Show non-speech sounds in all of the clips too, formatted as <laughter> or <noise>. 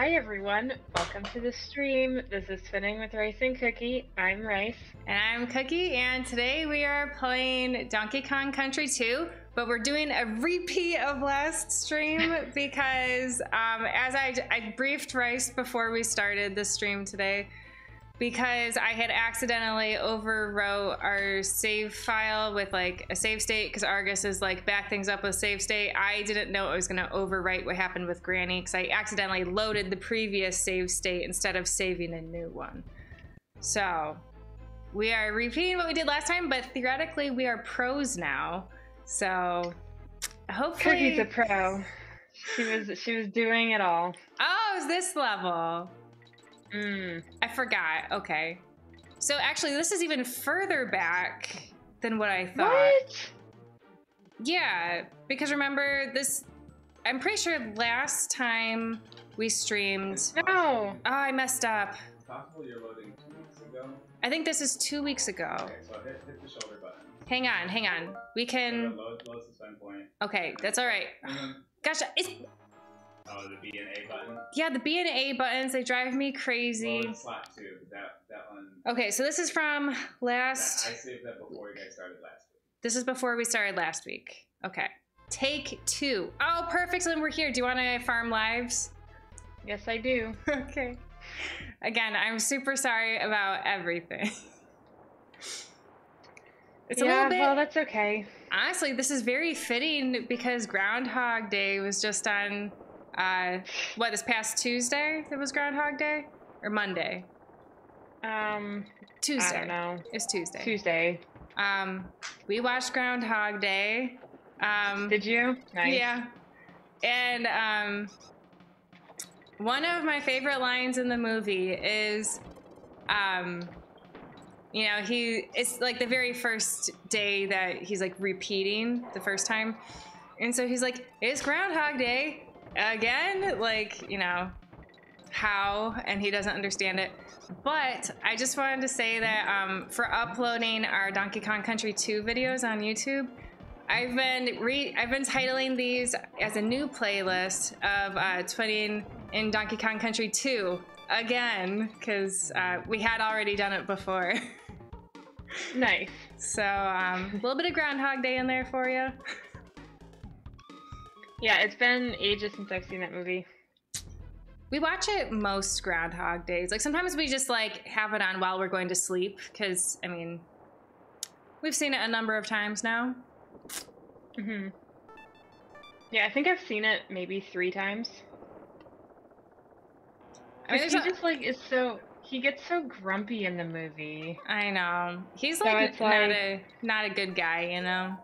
Hi everyone, welcome to the stream. This is Twinning with Rice and Cookie. I'm Rice. And I'm Cookie, and today we are playing Donkey Kong Country 2, but we're doing a repeat of last stream <laughs> because um, as I, I briefed Rice before we started the stream today, because I had accidentally overwrote our save file with like a save state because Argus is like back things up with save state. I didn't know I was going to overwrite what happened with Granny because I accidentally loaded the previous save state instead of saving a new one. So we are repeating what we did last time, but theoretically we are pros now. So hopefully Cookie's a pro. She was she was doing it all. Oh, is this level? Mm. I forgot. Okay. So actually, this is even further back than what I thought. What? Yeah, because remember this. I'm pretty sure last time we streamed. No. Oh, I messed up. It's possible you're loading two weeks ago. I think this is two weeks ago. Okay, so hit, hit the shoulder button. Hang on, hang on. We can. Load, load. Okay, that's all right. Gosh, it's oh, the B and A button. yeah. The B and A buttons they drive me crazy. Load slot two. That that one. Okay, so this is from That, last. I saved that before you guys started last week. This is before we started last week. Okay. Take two. Oh, perfect. So then we're here. Do you want to farm lives? Yes, I do. <laughs> okay. Again, I'm super sorry about everything. <laughs> It's a yeah, little bit. well, that's okay. honestly, this is very fitting because Groundhog Day was just on, uh, what, this past Tuesday? It was Groundhog Day? Or Monday? Um, Tuesday. I don't know. It's Tuesday. Tuesday. Um, we watched Groundhog Day. Um, Did you? Nice. Yeah. And um, one of my favorite lines in the movie is, um, you know, he it's like the very first day that he's like repeating the first time, and so he's like, "It's Groundhog Day again," like you know, how, and he doesn't understand it. But I just wanted to say that um, for uploading our Donkey Kong Country 2 videos on YouTube, I've been re- I've been titling these as a new playlist of uh, twinning in Donkey Kong Country 2 again because uh, we had already done it before. <laughs> Nice. so um, a little bit of Groundhog Day in there for you. Yeah, it's been ages since I've seen that movie. We watch it most Groundhog Days. Like sometimes we just like have it on while we're going to sleep because I mean we've seen it a number of times now. hmm Yeah, I think I've seen it maybe three times. I mean, he a- just like is so he gets so grumpy in the movie. I know. He's like, it's not like- a not a good guy, you know.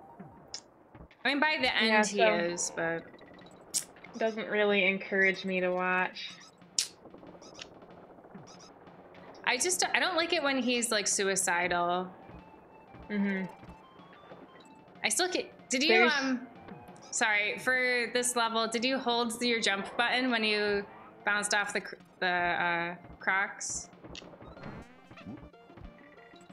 I mean, by the end Yeah, he so- is, but Doesn't really encourage me to watch. I just I don't like it when he's like suicidal. Mm-hmm. I still get. Did you There's- um? Sorry for this level. Did you hold your jump button when you bounced off the the uh, Crocs?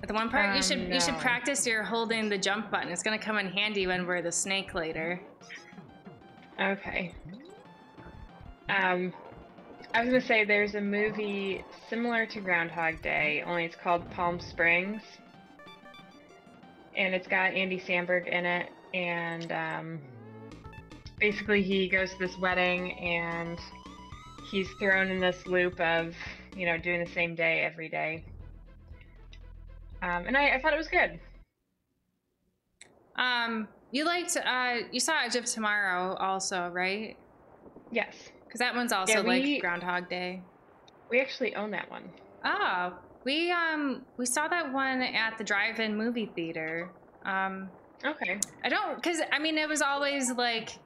At the one part, you should Um, you should no. practice your holding the jump button. It's gonna come in handy when we're the snake later. Okay. Um, I was gonna say there's a movie similar to Groundhog Day, only it's called Palm Springs, and it's got Andy Samberg in it, and um, basically he goes to this wedding and he's thrown in this loop of you know doing the same day every day. Um, and I, I thought it was good. Um, you liked uh, you saw Edge of Tomorrow also, right? Yes, Because that one's also Yeah, like we- Groundhog Day. we actually own that one. Oh, we um we saw that one at the drive-in movie theater. Um, Okay. I don't because I mean it was always like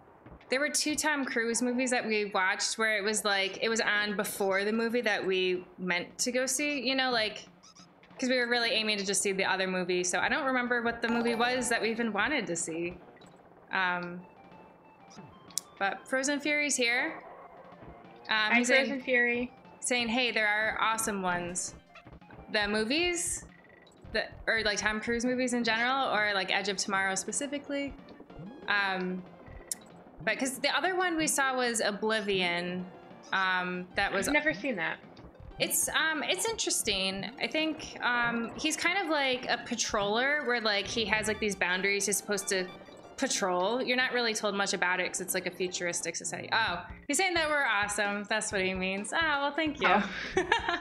there were two Tom Cruise movies that we watched where it was like it was on before the movie that we meant to go see. You know, like because we were really aiming to just see the other movie. So I don't remember what the movie was that we even wanted to see. Um, but Frozen Fury's here. Um, saying- Frozen Fury. saying, "Hey, there are awesome ones. The movies, the or like Tom Cruise movies in general, or like Edge of Tomorrow specifically. Um, but because the other one we saw was Oblivion, Um, that was I've never seen that. It's um it's interesting. I think um he's kind of like a patroller where like he has like these boundaries he's supposed to patrol. You're not really told much about it because it's like a futuristic society. Oh, he's saying that we're awesome. That's what he means. Oh, well, thank you. Oh.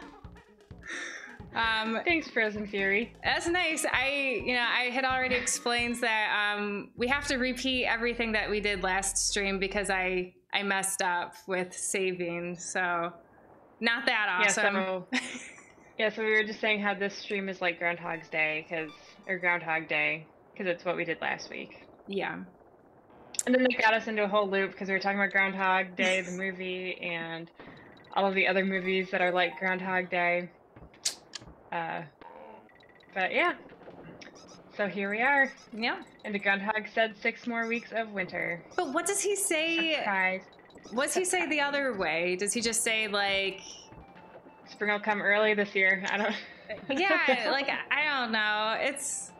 <laughs> um, Thanks, Frozen Fury. that's nice. I, you know, I had already explained that um, we have to repeat everything that we did last stream because I I messed up with saving. So, not that awesome. Yeah, so <laughs> yeah, so we were just saying how this stream is like Groundhog's Day, because or Groundhog Day, because it's what we did last week. yeah. And then they got us into a whole loop because we were talking about Groundhog Day, the <laughs> movie, and all of the other movies that are like Groundhog Day. Uh, but yeah, so here we are, Yeah. and the groundhog said six more weeks of winter. But what does he say? Surprise! What's he say the other way? Does he just say like, Spring will come early this year. I don't. <laughs> yeah, <laughs> like I don't know. It's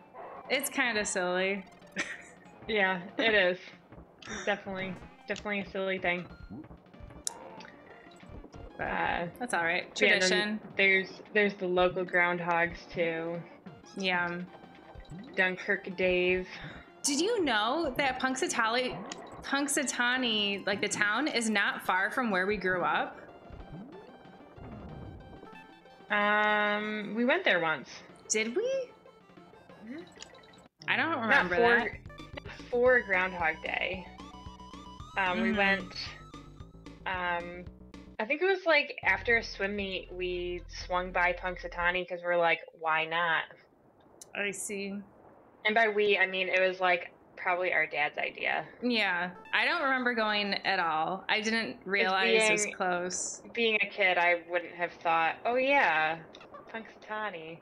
it's kind of silly. yeah, it <laughs> is. Definitely, definitely a silly thing. Uh, that's all right. yeah, Tradition. there's there's the local groundhogs too. Yeah. Dunkirk Dave. Did you know that Punxsutawney, Punxsutawney, like the town, is not far from where we grew up? Um, we went there once. Did we? I don't Not remember for, that. for Groundhog Day. Um, we Mhm. went. Um, I think it was like after a swim meet, we swung by Punxsutawney because we're like, why not? I see. And by we, I mean it was like probably our dad's idea. Yeah, I don't remember going at all. I didn't realize it was close. Being a kid, I wouldn't have thought, oh yeah, Punxsutawney.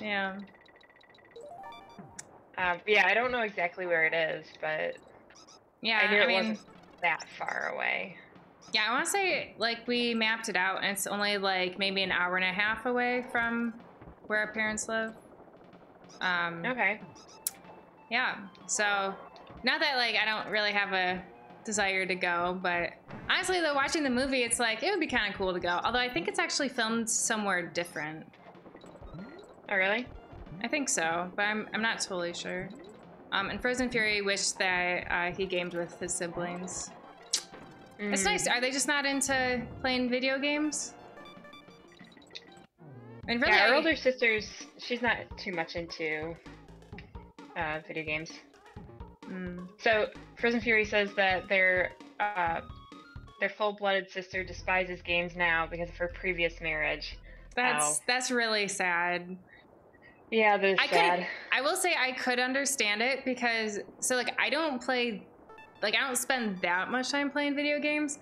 Yeah. Um, yeah, I don't know exactly where it is, but Yeah, I knew it mean, wasn't that far away. Yeah, I want to say like we mapped it out, and it's only like maybe an hour and a half away from where our parents live. Um, Okay. Yeah. So, not that like I don't really have a desire to go, but honestly, though, watching the movie, it's like it would be kind of cool to go. Although I think it's actually filmed somewhere different. Oh really? I think so, but I'm I'm not totally sure. Um, and Frozen Fury wished that uh, he gamed with his siblings. It's Mm. nice. Are they just not into playing video games? And really, yeah, our older sister's she's not too much into uh, video games. Mm, So Frozen Fury says that their uh, their full-blooded sister despises games now because of her previous marriage. that's Ow. that's really sad. Yeah, that is I sad. could, I will say, I could understand it because so like I don't play, like I don't spend that much time playing video games,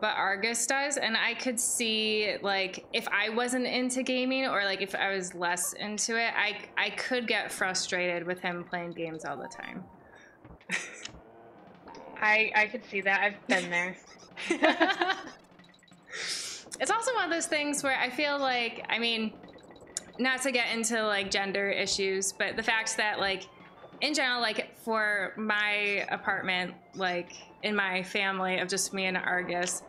but Argus does, and I could see like if I wasn't into gaming or like if I was less into it, I I could get frustrated with him playing games all the time. <laughs> I I could see that. I've been there. <laughs> it's also one of those things where I feel like, I mean, not to get into like gender issues, but the fact that like in general, like for my apartment, like in my family of just me and Argus,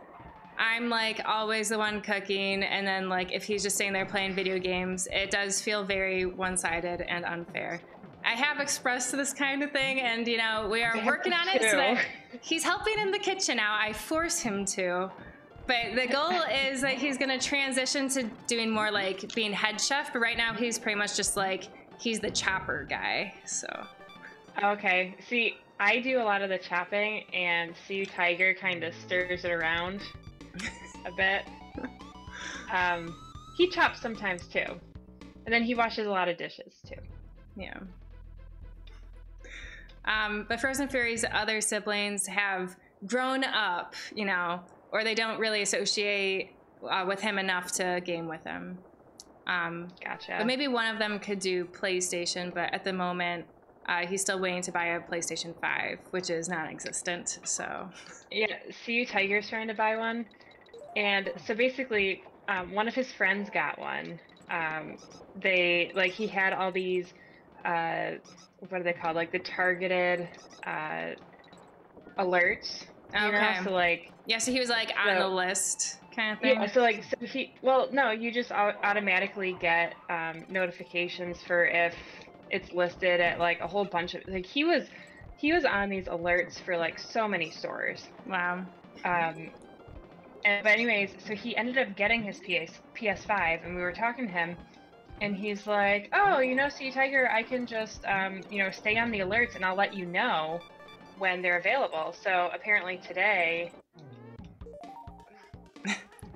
I'm like always the one cooking, and then like if he's just sitting there playing video games, it does feel very one-sided and unfair. I have expressed this kind of thing, and you know we are working on it. So that he's helping in the kitchen now. I force him to. But the goal <laughs> is that he's gonna transition to doing more like being head chef. But right now he's pretty much just like he's the chopper guy. So Okay. See, I do a lot of the chopping, and Sea Tiger kind of stirs it around a bit. Um, he chops sometimes too, and then he washes a lot of dishes too. yeah. Um, but Frozen Fury's other siblings have grown up, you know, or they don't really associate uh, with him enough to game with him. Um, Gotcha. But maybe one of them could do PlayStation, but at the moment, uh, he's still waiting to buy a PlayStation 5, which is non existent. So, Yeah, see you, Tiger's trying to buy one. And so basically, um, one of his friends got one. Um, they, like, he had all these, uh, what are they called? Like the targeted uh, alerts. You Okay. know? So, like, Yeah, so he was like on So- the list kind of thing. Yeah, so like so he well no, you just automatically get um, notifications for if it's listed at like a whole bunch of like he was he was on these alerts for like so many stores. Wow. Um, and, but anyways, so he ended up getting his PS PS5, and we were talking to him, and he's like, "Oh, you know, Sea Tiger, I can just um, you know stay on the alerts, and I'll let you know when they're available." So apparently today, <laughs>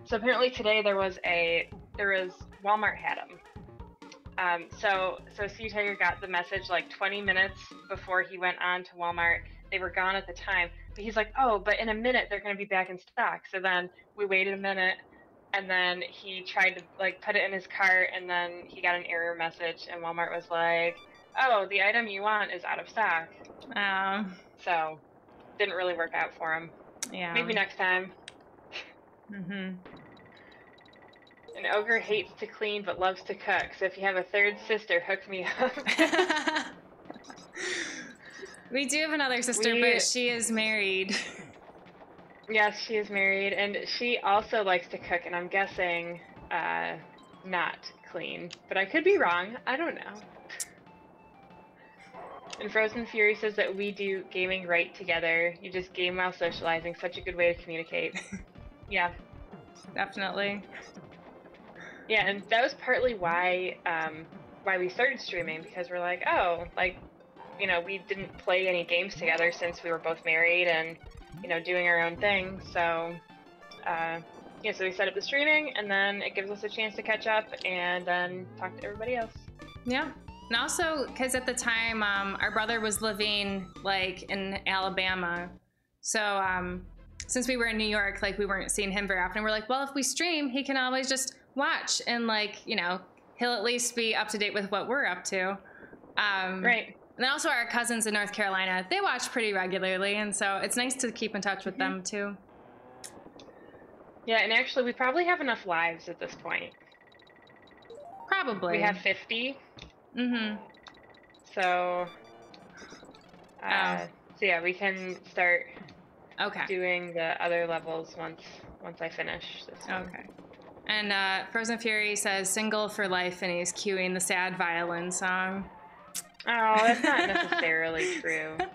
so apparently today there was a there was Walmart had them. Um, so so Sea Tiger got the message like 20 minutes before he went on to Walmart. They were gone at the time, but he's like, "Oh, but in a minute they're going to be back in stock." So then we waited a minute, and then he tried to like put it in his cart, and then he got an error message, and Walmart was like, "Oh, the item you want is out of stock." Um, So didn't really work out for him. yeah. Maybe next time. Mm hmm An ogre hates to clean but loves to cook. So if you have a third sister, hook me up. <laughs> <laughs> we do have another sister, We- but she is married. <laughs> yes, she is married, and she also likes to cook, and I'm guessing uh, not clean. But I could be wrong. I don't know. And Frozen Fury says that we do gaming right together. You just game while socializing. Such a good way to communicate. <laughs> yeah. Definitely. Yeah, and that was partly why um, why we started streaming because we're like, oh, like, you know, we didn't play any games together since we were both married and you know doing our own thing. So, uh, yeah, so we set up the streaming, and then it gives us a chance to catch up and then talk to everybody else. Yeah. And also, because at the time, um, our brother was living like in Alabama. So, um, since we were in New York, like we weren't seeing him very often. We're like, well, if we stream, he can always just watch and, like, you know, he'll at least be up to date with what we're up to. Um, Right. And then also, our cousins in North Carolina, they watch pretty regularly. And so it's nice to keep in touch with them too. Yeah, and actually, we probably have enough lives at this point. Probably. We have 50, Mm hmm. so. Uh, Oh. So yeah, we can start. Okay. doing the other levels once once I finish this one. Okay. And uh, Frozen Fury says single for life, and he's cueing the sad violin song. Oh, that's not necessarily true. <laughs>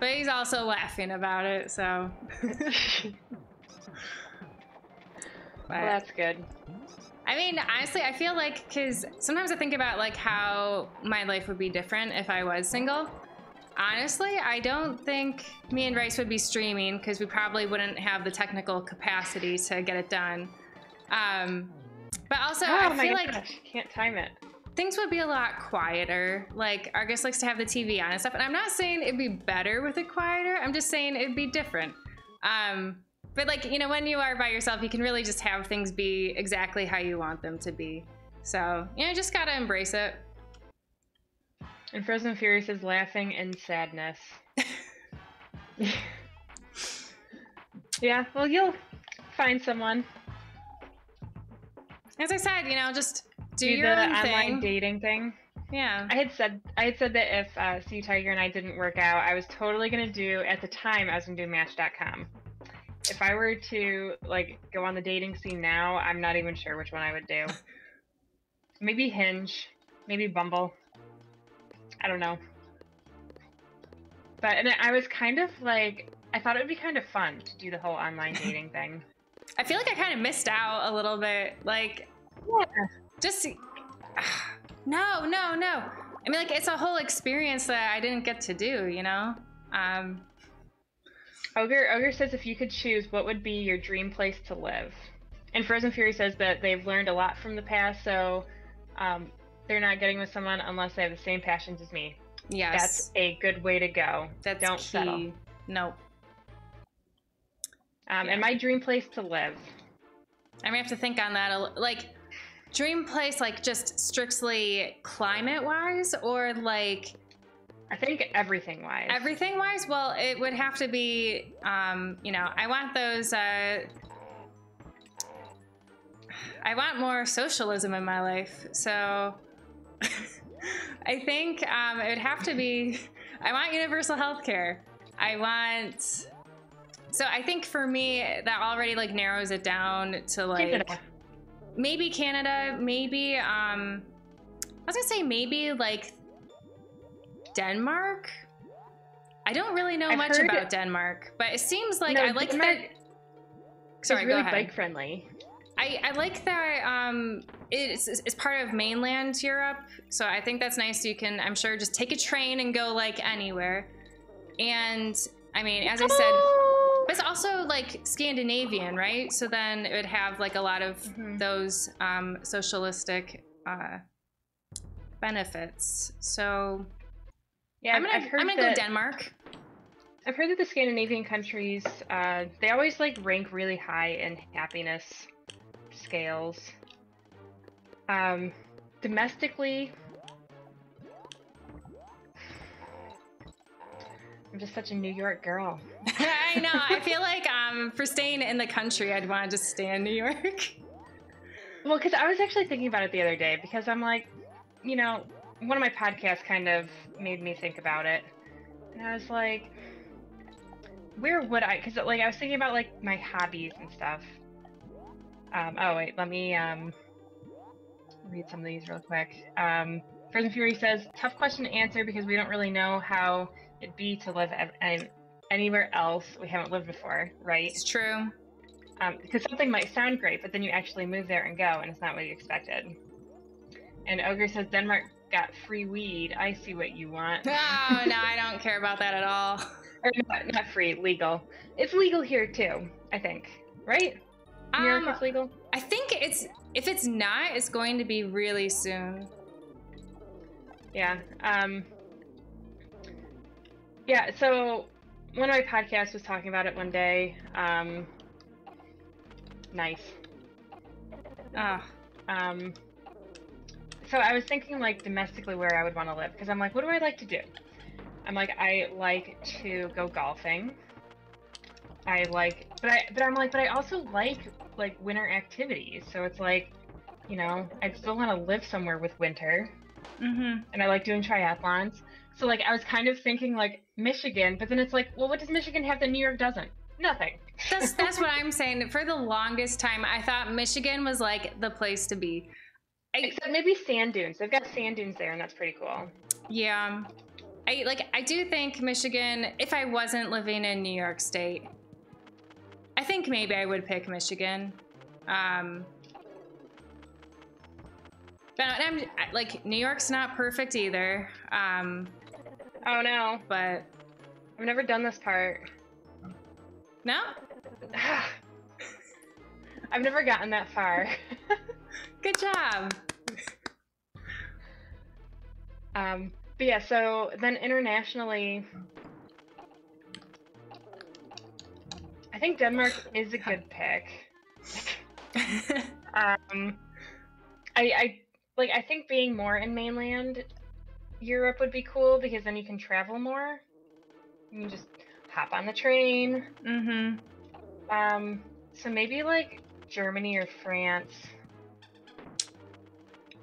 But he's also laughing about it, so. <laughs> well, that's good. I mean, honestly, I feel like because sometimes I think about like how my life would be different if I was single. Honestly, I don't think me and Rice would be streaming because we probably wouldn't have the technical capacity to get it done. Um, but also, oh I my feel gosh, like can't time it. Things would be a lot quieter. Like Argus likes to have the TV on and stuff. And I'm not saying it'd be better with it quieter. I'm just saying it'd be different. Um, but like you know, when you are by yourself, you can really just have things be exactly how you want them to be. So you know, just gotta embrace it. And Frozen Fury says laughing in sadness. <laughs> yeah, well, you'll find someone. As I said, you know, just do, Do your the online thing. dating thing. yeah. I had said I had said that if uh, Sea Tiger and I didn't work out, I was totally gonna do at the time I was gonna do Match.com. If I were to like go on the dating scene now, I'm not even sure which one I would do. <laughs> Maybe Hinge, maybe Bumble. I don't know. But and I was kind of like I thought it would be kind of fun to do the whole online <laughs> dating thing. I feel like I kind of missed out a little bit. Like, Yeah. Just <sighs> no, no, no. I mean, like, it's a whole experience that I didn't get to do. You know. Um, Ogre Ogre says if you could choose, what would be your dream place to live? And Frozen Fury says that they've learned a lot from the past, so um, they're not getting with someone unless they have the same passions as me. yes. That's a good way to go. That's Don't key. settle. Nope. Um, Yeah. And my dream place to live. I'm gonna have to think on that. Like, dream place, like just strictly climate wise, or like I think everything wise. everything wise. Well, it would have to be, um, you know, I want those. Uh, I want more socialism in my life, so <laughs> I think um, it would have to be. I want universal health care. I want so I think for me that already like narrows it down to like. Maybe Canada, maybe um I was gonna say maybe like Denmark. I don't really know I've much about Denmark, but it seems like No, I like Denmark that. Sorry, really go ahead. bike friendly. I, I like that um, it's, it's part of mainland Europe, so I think that's nice. You can, I'm sure, just take a train and go like anywhere. And I mean, as I said, it's also like Scandinavian, right? So then it would have like a lot of Mhm. those um, socialistic uh, benefits. So yeah, I'm gonna, I'm gonna that, go Denmark. I've heard that the Scandinavian countries, uh, they always like rank really high in happiness scales. Um, domestically, I'm just such a New York girl. <laughs> I know. I feel like um, for staying in the country, I'd want to just stay in New York. <laughs> Well, because I was actually thinking about it the other day because I'm like, you know, one of my podcasts kind of made me think about it, and I was like, where would I? Because like I was thinking about like my hobbies and stuff. Um, oh wait, let me um read some of these real quick. Um, Frozen Fury says, tough question to answer because we don't really know how be to live ev- an- anywhere else we haven't lived before, right? It's true. Um, because something might sound great, but then you actually move there and go, and it's not what you expected. And Ogre says Denmark got free weed. I see what you want. No, <laughs> no, I don't care about that at all. <laughs> or not, not free, legal. It's legal here too, I think. Right? Um, legal. I think it's if it's not, it's going to be really soon. Yeah. Um. Yeah. So one of my podcasts was talking about it one day. Um. Nice. Oh, Um, so I was thinking like domestically where I would want to live because I'm like, what do I like to do? I'm like, I like to go golfing. I like, but I, but I'm like, but I also like like winter activities. So it's like, you know, I'd still want to live somewhere with winter, mm-hmm. and I like doing triathlons. So like, I was kind of thinking like Michigan, but then it's like, well, what does Michigan have that New York doesn't? Nothing. That's that's what I'm saying. For the longest time, I thought Michigan was like the place to be. I, Except maybe sand dunes. They've got sand dunes there, and that's pretty cool. yeah, I like. I do think Michigan. If I wasn't living in New York State, I think maybe I would pick Michigan. Um, but I'm like New York's not perfect either. Um, Oh no, but I've never done this part. no, <sighs> I've never gotten that far. <laughs> good job. um, but yeah, so then internationally, I think Denmark is a good pick. <laughs> Um, I, I like. I think being more in mainland Europe would be cool because then you can travel more. You can just hop on the train. mm-hmm. Um, so maybe like Germany or France.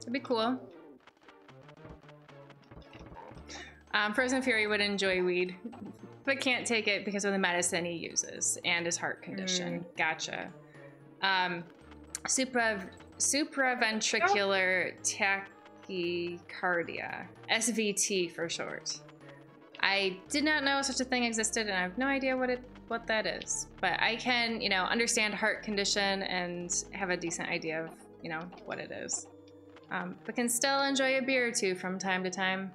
It'd be cool. Um, Frozen Fury would enjoy weed, but can't take it because of the medicine he uses and his heart condition. Gotcha. Um, supra supraventricular tachycardia, SVT for short. I did not know such a thing existed, and I have no idea what it what that is. But I can, you know, understand heart condition and have a decent idea of, you know, what it is um, but can still enjoy a beer or two from time to time.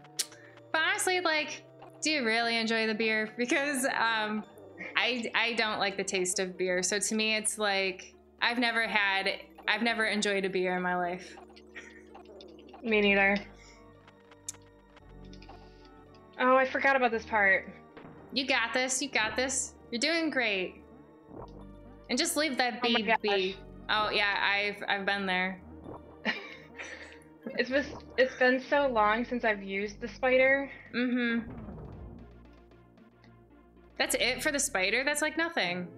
But honestly, like, do you really enjoy the beer? <laughs> Because um, I I don't like the taste of beer. So to me, it's like I've never had I've never enjoyed a beer in my life. Me neither. Oh, I forgot about this part. You got this. You got this. You're doing great. And just leave that Oh my bee be. Oh yeah, I've I've been there. <laughs> It's been it's been so long since I've used the spider. Mm-hmm. That's it for the spider. That's like nothing.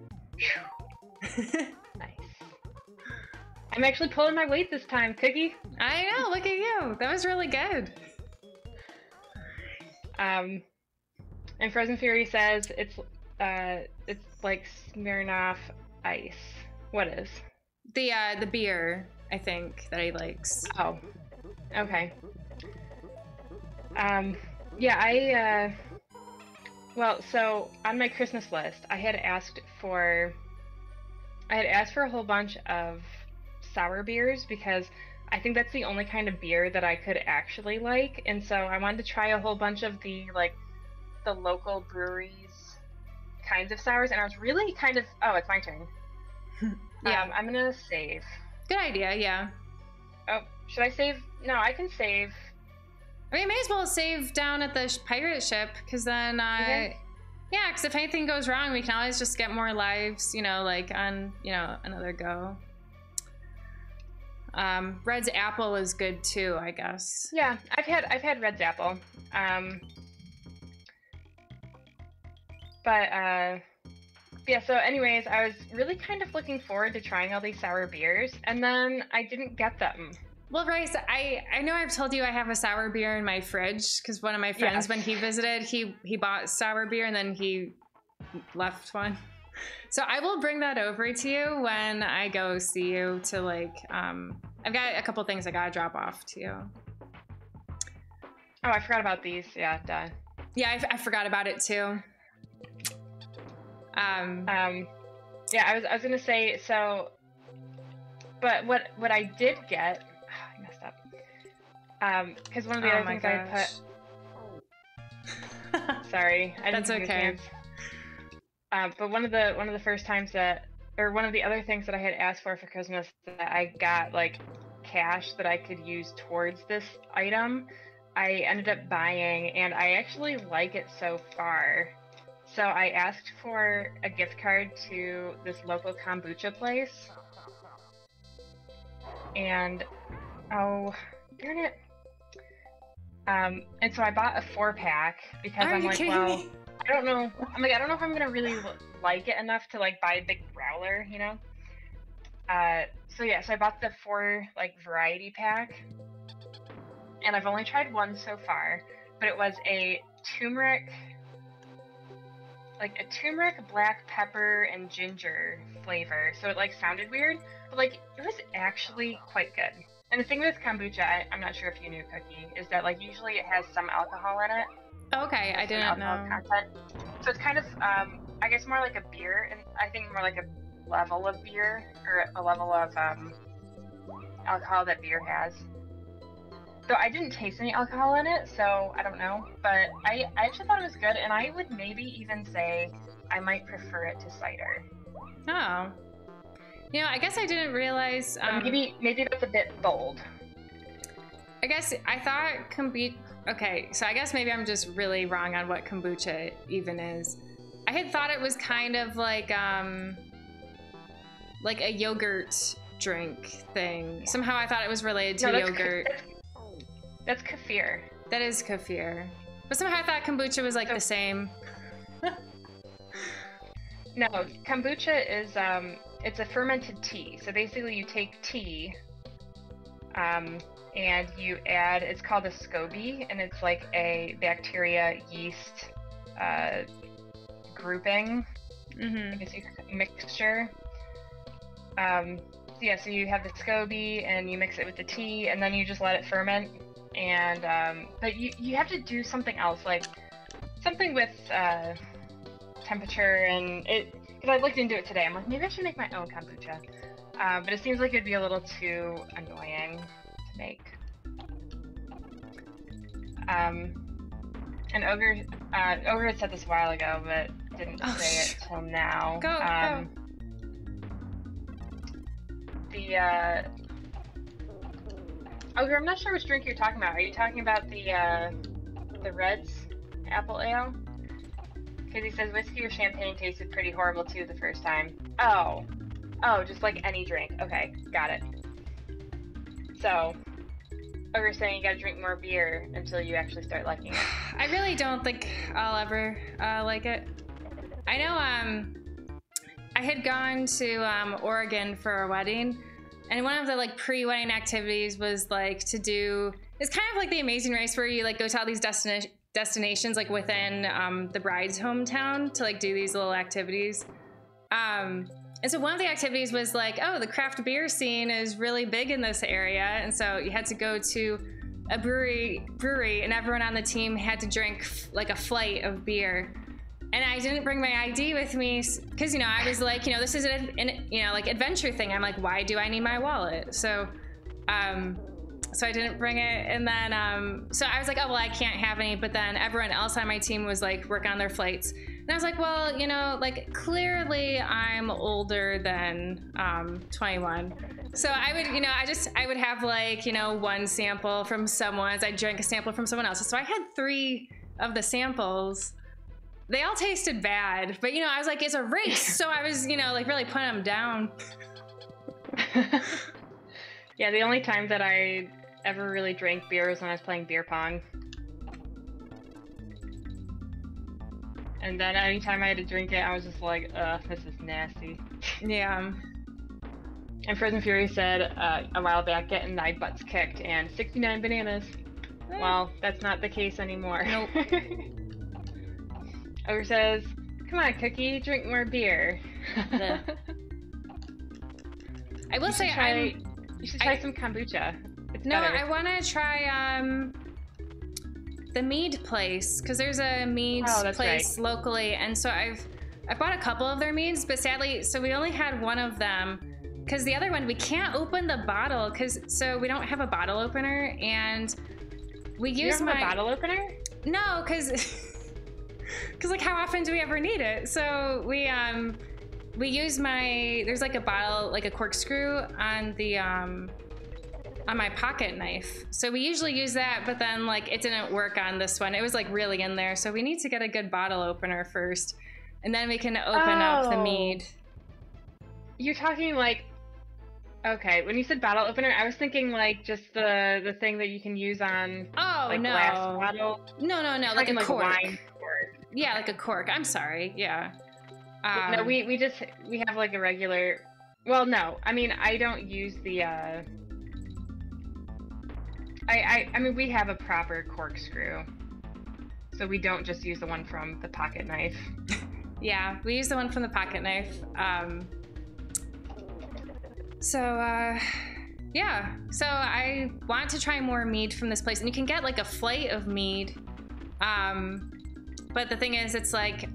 <laughs> I'm actually pulling my weight this time, Cookie. I know. Look at you. That was really good. Um, and Frozen Fury says it's Uh, it's like Smirnoff Ice. What is? The uh, the beer, I think that he likes. Oh, okay. Um, yeah, I, uh, well, so on my Christmas list, I had asked for, I had asked for a whole bunch of sour beers because I think that's the only kind of beer that I could actually like, and so I wanted to try a whole bunch of the, like, the local breweries kinds of sours, and I was really kind of, oh, it's my turn. <laughs> Yeah. Um, I'm gonna save. Good idea. Yeah. Oh, should I save? No, I can save. I mean, may as well save down at the sh- pirate ship because then, uh, Okay. yeah, because if anything goes wrong, we can always just get more lives, you know, like on, you know, another go. Um, Red's apple is good too, I guess. Yeah, I've had I've had Red's apple. Um, but uh, yeah. So, anyways, I was really kind of looking forward to trying all these sour beers, and then I didn't get them. Well, Rice, I I know I've told you I have a sour beer in my fridge because one of my friends, Yes. when he visited, he he bought sour beer and then he left one. So I will bring that over to you when I go see you to like. Um, I've got a couple things I gotta drop off to you. Oh, I forgot about these. Yeah, duh. Yeah, I forgot about it too. Um, Um, yeah, I was I was gonna say so, but what what I did get, <sighs> I messed up. Um, because one of the oh other things I put. Sorry, I didn't That's okay. hands. Um, but one of the one of the first times that, or one of the other things that I had asked for for Christmas that I got like cash that I could use towards this item, I ended up buying, and I actually like it so far. So I asked for a gift card to this local kombucha place, and oh, darn it. Um, and so I bought a four pack because Are I'm like, well, me? I don't know. I'm like, I don't know if I'm gonna really like it enough to like buy a big growler, you know. Uh, so yeah, so I bought the four like variety pack, and I've only tried one so far, but it was a turmeric, like a turmeric, black pepper, and ginger flavor. So it like sounded weird, but like it was actually quite good. And the thing with kombucha, I, I'm not sure if you knew, Cookie, is that like usually it has some alcohol in it okay, I didn't know. Content. So it's kind of, um, I guess, more like a beer, and I think more like a level of beer or a level of um, alcohol that beer has. So I didn't taste any alcohol in it, so I don't know. But I, I actually thought it was good, and I would maybe even say I might prefer it to cider. Oh. You know, I guess I didn't realize. Um, maybe maybe that's a bit bold. I guess I thought kombucha. Okay, so I guess maybe I'm just really wrong on what kombucha even is. I had thought it was kind of like um, like a yogurt drink thing. Somehow I thought it was related to no, that's, ka- yogurt. that's, that's kefir. That is kefir. But somehow I thought kombucha was like So- the same. <laughs> No, kombucha is um, it's a fermented tea. So basically, you take tea, um, and you add. It's called a SCOBY, and it's like a bacteria yeast uh, grouping. hmm I guess you could- mixture. Um, so yeah, so you have the SCOBY, and you mix it with the tea, and then you just let it ferment. And um, but you you have to do something else, like something with uh, temperature and it. Because I looked into it today, I'm like maybe I should make my own kombucha. Uh, but it seems like it'd be a little too annoying to make. Um, and Ogre, uh, Ogre had said this a while ago, but didn't Oh, say it till now. Go, go. um, The uh, Ogre, I'm not sure which drink you're talking about. Are you talking about the uh, the Reds apple ale? Because he says whiskey or champagne tasted pretty horrible too the first time. Oh, oh, just like any drink. Okay, got it. So, Ogre's saying you gotta drink more beer until you actually start liking it. <sighs> I really don't think I'll ever uh, like it. I know um, I had gone to um, Oregon for a wedding, and one of the like pre-wedding activities was like to do. It's kind of like the Amazing Race where you like go to all these destination destinations like within um, the bride's hometown to like do these little activities. Um, and so one of the activities was like, oh, the craft beer scene is really big in this area, and so you had to go to a brewery, brewery, and everyone on the team had to drink like a flight of beer. And I didn't bring my ID with me because you know I was like, you know, this is an, an you know like adventure thing. I'm like, why do I need my wallet? So, um, so I didn't bring it. And then, um, so I was like, oh, well, I can't have any. But then everyone else on my team was like working on their flights. And I was like, well, you know, like clearly I'm older than um, 21. So I would, you know, I just, I would have like, you know, one sample from someone's. I drank a sample from someone else's. So I had three of the samples. They all tasted bad, but you know, I was like, it's a race. So I was, you know, like really putting them down. <laughs> yeah, the only time that I ever really drank beer was when I was playing beer pong. And then anytime I had to drink it, I was just like, ugh, this is nasty. Yeah. And Frozen Fury said uh, a while back, getting my butts kicked and 69 bananas. Well, that's not the case anymore. Nope. <laughs> Ogre says, come on, Cookie, drink more beer. <laughs> I will say, try, I'm, you should try I, some kombucha. It's no, better. I want to try um the mead place because there's a mead oh, place right. locally, and so I've I bought a couple of their meads, but sadly, so we only had one of them because the other one we can't open the bottle because so we don't have a bottle opener and we you use my my bottle opener. No, because because <laughs> like how often do we ever need it? So we um we use my there's like a bottle like a corkscrew on the um on my pocket knife. So we usually use that, but then like it didn't work on this one. It was like really in there. So we need to get a good bottle opener first. And then we can open oh. up the mead. You're talking like Okay, when you said bottle opener, I was thinking like just the the thing that you can use on oh like no glass bottle. No, no, no, like a like cork. wine cork. Yeah, like a cork. I'm sorry. Yeah. Um, no, we we just we have like a regular. Well, no, I mean I don't use the. uh I, I, I mean, we have a proper corkscrew. So we don't just use the one from the pocket knife. <laughs> yeah, we use the one from the pocket knife. Um, so, uh, yeah. So I want to try more mead from this place. And you can get like a flight of mead. Um, but the thing is, it's like,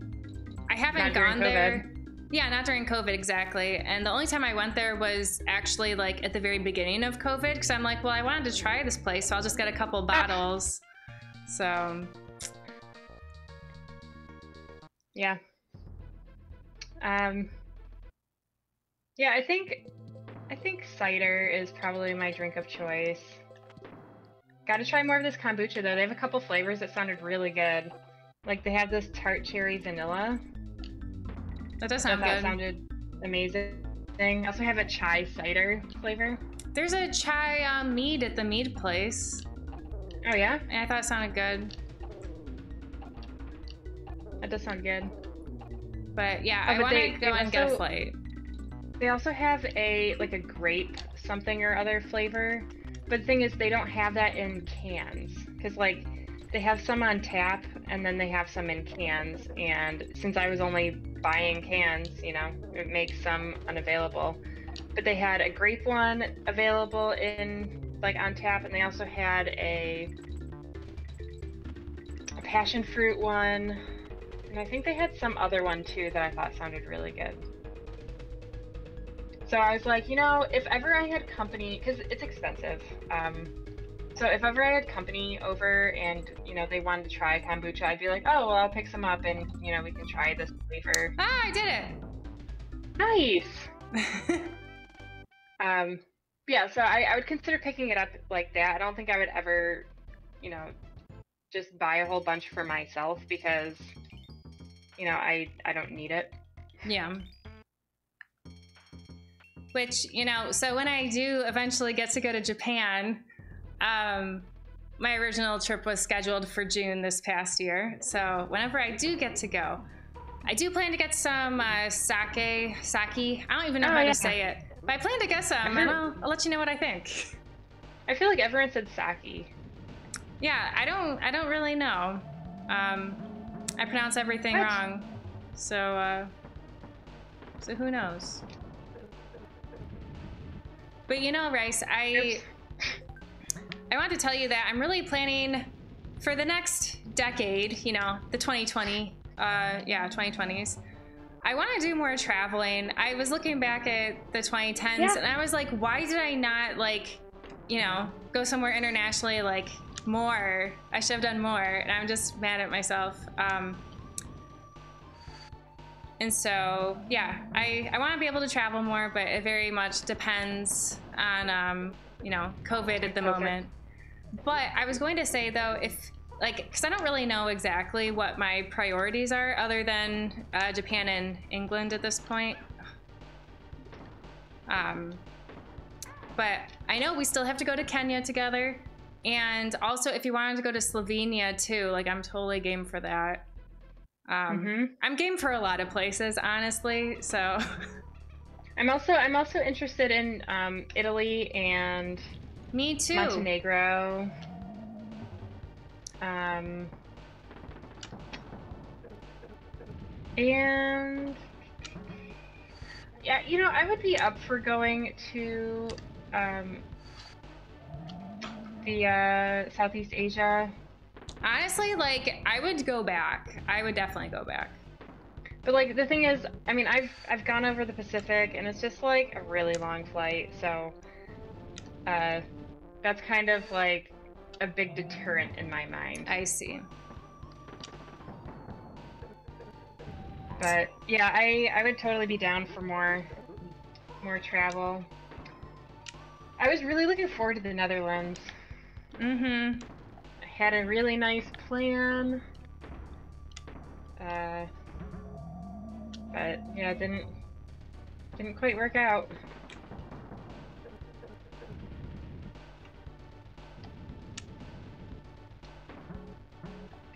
I haven't gone there. Yeah, not during COVID exactly. And the only time I went there was actually like at the very beginning of COVID because I'm like, well, I wanted to try this place, so I'll just get a couple bottles. So, yeah. Um. Yeah, I think I think cider is probably my drink of choice. Got to try more of this kombucha though. They have a couple flavors that sounded really good. Like they have this tart cherry vanilla that does sound that good. sounded amazing. I also have a chai cider flavor. There's a chai um, mead at the mead place. Oh yeah? And I thought it sounded good. That does sound good. But yeah, oh, I want to go and also, get a flight. They also have a like a grape something or other flavor. But the thing is, they don't have that in cans because like they have some on tap and then they have some in cans. And since I was only buying cans, you know, it makes some unavailable. But they had a grape one available in like on tap, and they also had a, a passion fruit one, and I think they had some other one too that I thought sounded really good. So I was like, you know, if ever I had company, because it's expensive. Um, so if ever I had company over and you know they wanted to try kombucha, I'd be like, oh well, I'll pick some up and you know we can try this flavor. Ah, I did it. Nice. <laughs> um, yeah. So I, I would consider picking it up like that. I don't think I would ever, you know, just buy a whole bunch for myself because, you know, I I don't need it. Yeah. Which you know, so when I do eventually get to go to Japan um, my original trip was scheduled for June this past year. So whenever I do get to go, I do plan to get some uh, sake. Sake. I don't even know oh, how yeah. to say it, but I plan to get some, and I'll, I'll let you know what I think. I feel like everyone said sake. Yeah, I don't. I don't really know. Um, I pronounce everything What? wrong. So, uh, so who knows? But you know, Rice, I Oops. I want to tell you that I'm really planning for the next decade, you know, the 2020, uh, yeah, 2020s. I want to do more traveling. I was looking back at the 2010s Yeah. and I was like, why did I not like, you know, go somewhere internationally like more? I should have done more. And I'm just mad at myself. Um, and so, yeah, I, I want to be able to travel more, but it very much depends on, um, you know, COVID at the moment. But I was going to say, though, if, like, because I don't really know exactly what my priorities are other than uh, Japan and England at this point. Um, but I know we still have to go to Kenya together. And also, if you wanted to go to Slovenia too, like, I'm totally game for that. Um, Mhm. I'm game for a lot of places, honestly. So, <laughs> I'm also I'm also interested in um, Italy and me too. Montenegro. Um, and yeah, you know, I would be up for going to um, the uh, Southeast Asia, Honestly, like, I would go back. I would definitely go back. but like the thing is, I mean, I've I've gone over the Pacific, and it's just like a really long flight, so uh, that's kind of like a big deterrent in my mind. I see. But yeah, I I would totally be down for more more travel. I was really looking forward to the Netherlands. Mm-hmm. I had a really nice plan. Uh, but yeah, it didn't didn't quite work out.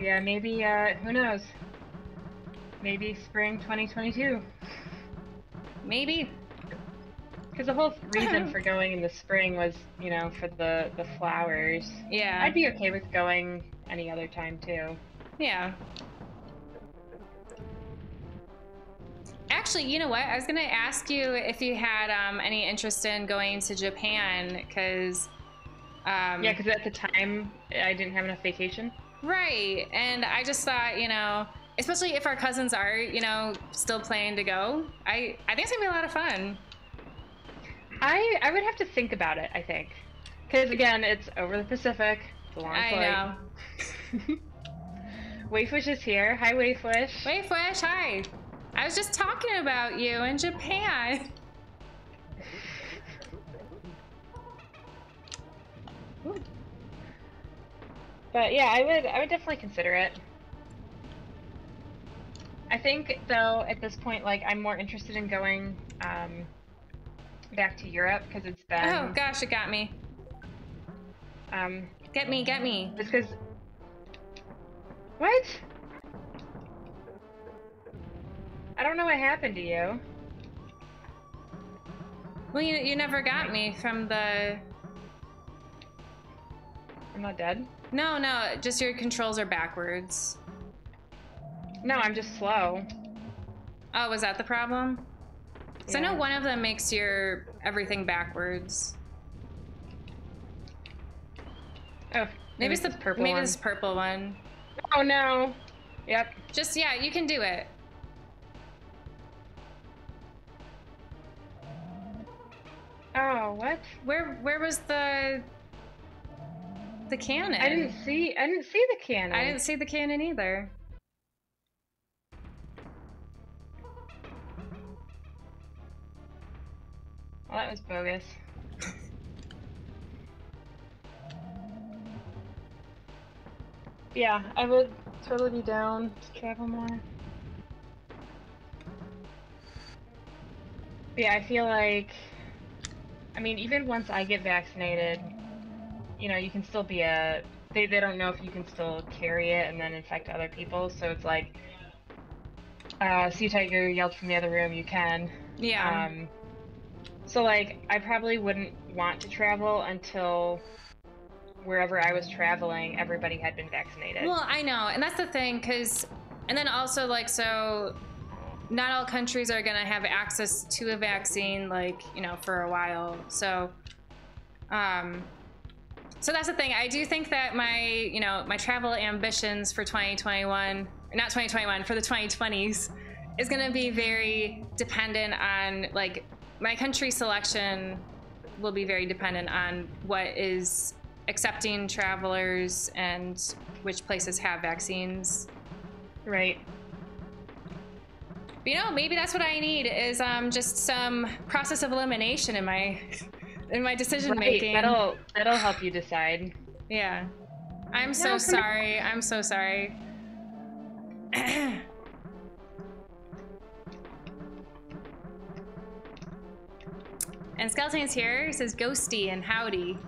Yeah, maybe uh who knows? Maybe spring 2022. Maybe. Because the whole reason <clears throat> for going in the spring was, you know, for the the flowers. Yeah. I'd be okay with going any other time too. Yeah. Actually, you know what? I was gonna ask you if you had um, any interest in going to Japan, because. Um, Yeah, because at the time I didn't have enough vacation. Right. And I just thought, you know, especially if our cousins are, you know, still planning to go, I I think it's gonna be a lot of fun. I I would have to think about it. I think, because again, it's over the Pacific. It's a long I flight. know. <laughs> Wavewish is here. Hi, Wavewish. Wait, Flash, hi. I was just talking about you in Japan. <laughs> But yeah, I would I would definitely consider it. I think though at this point, like I'm more interested in going um, back to Europe because it's been Oh gosh, it got me. um, Get me, get me. just because. What? I don't know what happened to you. Well, you, you never got me from the. I'm not dead. No, no, just your controls are backwards. No, I'm just slow. Oh, was that the problem? So I know one of them makes your everything backwards. Oh, Maybe, it's the purple maybe one. this purple one. Oh no. Yep. Just yeah, you can do it. Oh, what? Where where was the the cannon? I didn't see. I didn't see the cannon. I didn't see the cannon either. Well, that was bogus. yeah, I would totally be down to travel more. But yeah, I feel like. I mean, even once I get vaccinated, you know, you can still be a. They, they don't know if you can still carry it and then infect other people, so it's like. Uh, Sea Tiger yelled from the other room, you can. Yeah. Um, so like, I probably wouldn't want to travel until wherever I was traveling, everybody had been vaccinated. Well, I know, and that's the thing, because, and then also like so, not all countries are gonna have access to a vaccine, like you know, for a while. So, um, so that's the thing. I do think that my, you know, my travel ambitions for 2021, not 2021, for the 2020s, is gonna be very dependent on like my country selection will be very dependent on what is accepting travelers and which places have vaccines. right. But, you know, maybe that's what I need is um, just some process of elimination in my in my decision Right. making. That'll that'll help you decide. Yeah. I'm so No, sorry. I'm so sorry. <clears throat> and Skeleton's here. He says ghosty and howdy.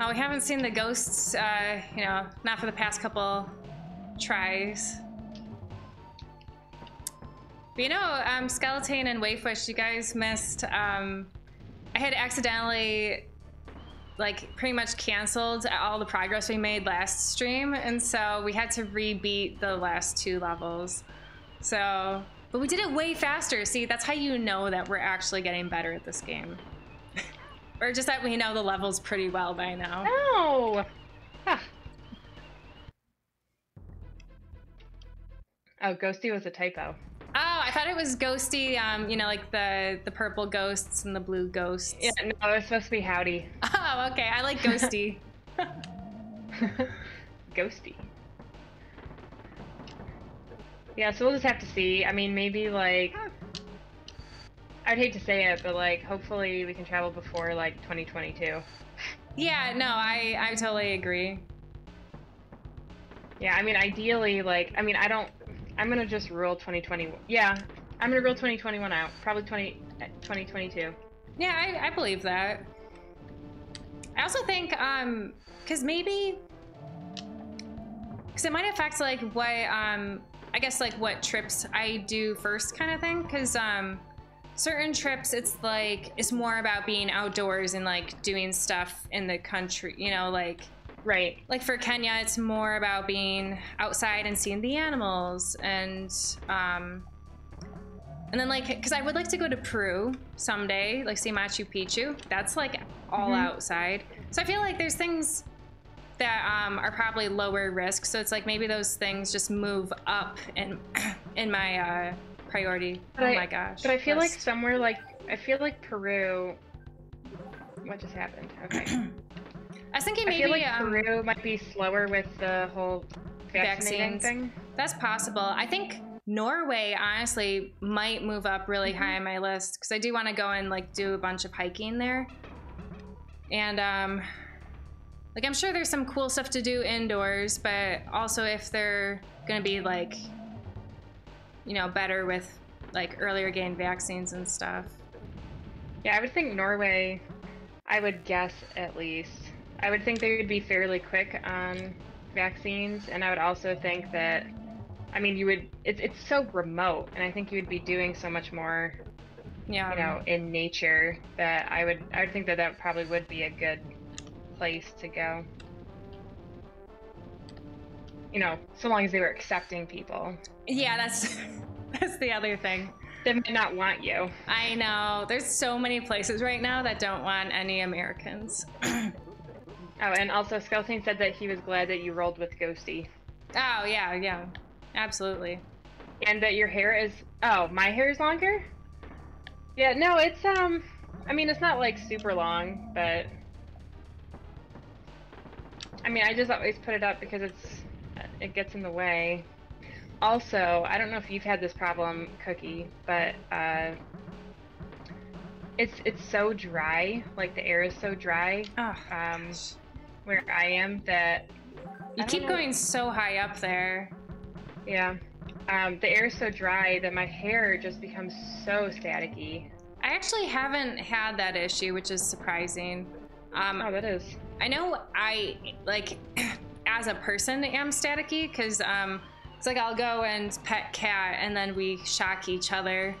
Oh, we haven't seen the ghosts, uh, you know, not for the past couple tries. But you know, um, Skeleton and Wavewish, you guys missed. Um, I had accidentally like pretty much canceled all the progress we made last stream and so we had to rebeat the last two levels so but we did it way faster see that's how you know that we're actually getting better at this game <laughs> or just that we know the levels pretty well by now No. Huh. Oh, ghosty was a typo. I thought it was ghosty um you know like the the purple ghosts and the blue ghosts Yeah, no, it was supposed to be howdy. <laughs> oh okay i like ghosty <laughs> ghosty. Yeah, so we'll just have to see. I mean, maybe like I'd hate to say it, but like hopefully we can travel before like 2022. yeah no i i totally agree Yeah, I mean, ideally, like, I mean, I don't. I'm gonna just rule 2020. Yeah, I'm gonna rule 2021 out. Probably 20, 2022. Yeah, I, I believe that. I also think, um, because maybe, because it might affect like what, um, I guess like what trips I do first, kind of thing. Because um, certain trips, it's like it's more about being outdoors and like doing stuff in the country. You know, like Right. like for Kenya, it's more about being outside and seeing the animals and um and then like because I would like to go to Peru someday, like see Machu Picchu. That's like all Mhm. outside. So I feel like there's things that um, are probably lower risk. So it's like maybe those things just move up in <clears throat> in my uh, priority. But oh I- my gosh! But I feel like somewhere like I feel like Peru. What just happened? Okay. <clears throat> I was thinking I maybe feel like um, Peru might be slower with the whole vaccinating Vaccines. thing. That's possible. I think Norway honestly might move up really high on my list because I do want to go and like do a bunch of hiking there. And um like I'm sure there's some cool stuff to do indoors, but also if they're going to be like you know, better with like earlier gain vaccines and stuff. Yeah, I would think Norway. I would guess at least. I would think they would be fairly quick on vaccines, and I would also think that. I mean, you would. It's it's so remote, and I think you would be doing so much more, Yeah. you know, in nature that I would. I would think that that probably would be a good place to go. You know, so long as they were accepting people. Yeah, that's <laughs> that's the other thing. They might not want you. I know. There's so many places right now that don't want any Americans. <clears throat> Oh, and also Skeleton said that he was glad that you rolled with Ghosty. Oh yeah, yeah, absolutely. And that your hair is oh, my hair is longer? Yeah, no, it's um I mean it's not like super long, but I mean I just always put it up because it's it gets in the way. Also, I don't know if you've had this problem, Cookie, but uh it's it's so dry, like the air is so dry Oh, um where I am that you keep know. going so high up there. Yeah. Um, the air is so dry that my hair just becomes so staticky. I actually haven't had that issue, which is surprising. Um, Oh, that is. I know I like <clears throat> as a person am staticky because um, it's like I'll go and pet cat and then we shock each other.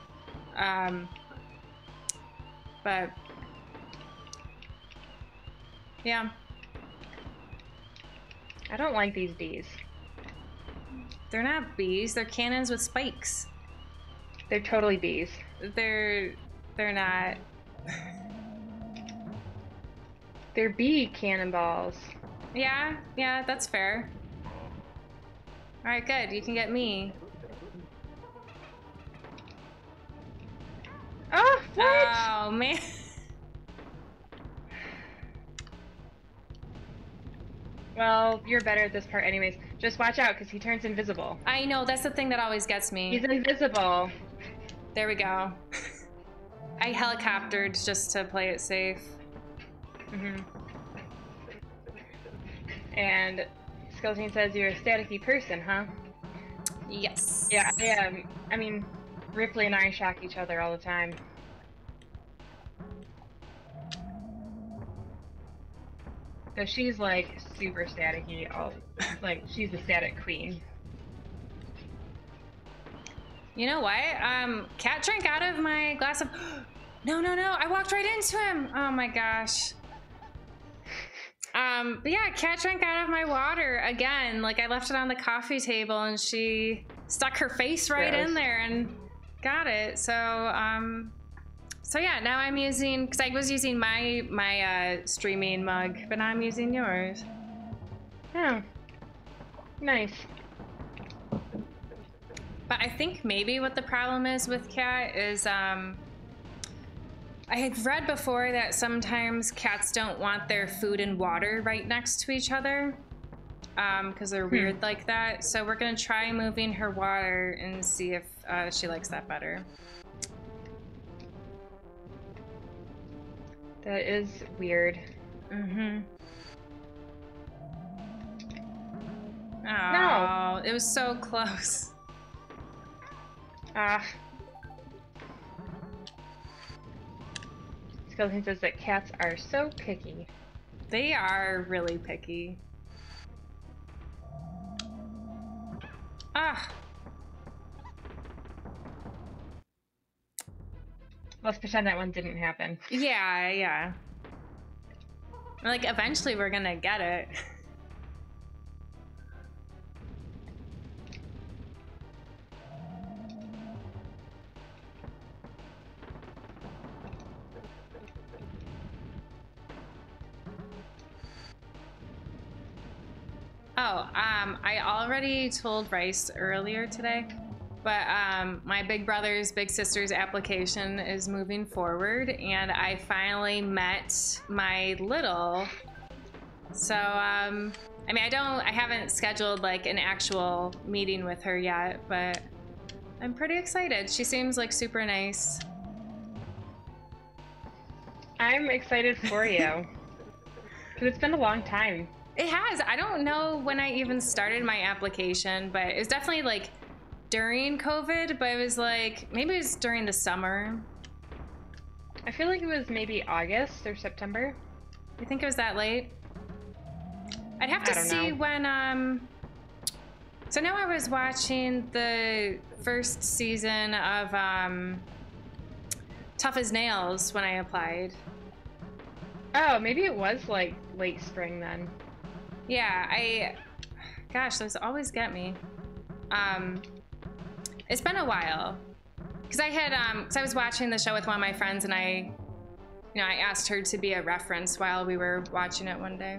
Um, but yeah, I don't like these bees. They're not bees. They're cannons with spikes. They're totally bees. They're they're not. They're bee cannonballs. Yeah, yeah, that's fair. All right, good. You can get me. Oh, what? Oh man. <laughs> well, you're better at this part anyways. Just watch out because he turns invisible. I know that's the thing that always gets me. He's invisible. There we go. I helicoptered just to play it safe. hmm And Skeleton says you're a staticky person, huh? Yes. Yeah, I am. I mean, Ripley and I shock each other all the time. So she's like super staticky. All like she's a static queen. You know what? Um, cat drank out of my glass of. <gasps> No, no, no! I walked right into him. Oh my gosh. Um, but yeah, cat drank out of my water again. Like I left it on the coffee table, and she stuck her face right Gross. in there and got it. So, um, so yeah, now I'm using because I was using my my uh, streaming mug, but now I'm using yours. Oh, nice. But I think maybe what the problem is with cat is um I had read before that sometimes cats don't want their food and water right next to each other um because they're weird like that. So we're going to try moving her water and see if uh, she likes that better. That is weird. Mm-hmm. Oh, it was so close. Ah. Skeleton says that cats are so picky. They are really picky. Ah, Let's pretend that one didn't happen. Yeah, yeah. Like eventually we're gonna get it. Oh, um, I already told Rice earlier today, but um, my big brother's big sister's application is moving forward, and I finally met my little. So, um, I mean, I don't, I haven't scheduled like an actual meeting with her yet, but I'm pretty excited. She seems like super nice. I'm excited for you. <laughs> Because it's been a long time. It has. I don't know when I even started my application, but it was definitely like during COVID, but it was like maybe it was during the summer. I feel like it was maybe August or September. You think it was that late? I'd have to see know. when um so now I was watching the first season of um Tough as Nails when I applied. Oh, maybe it was like late spring then. Yeah, I gosh, those always get me. Um it's been a while. Cuz I had um cuz I was watching the show with one of my friends and I you know, I asked her to be a reference while we were watching it one day.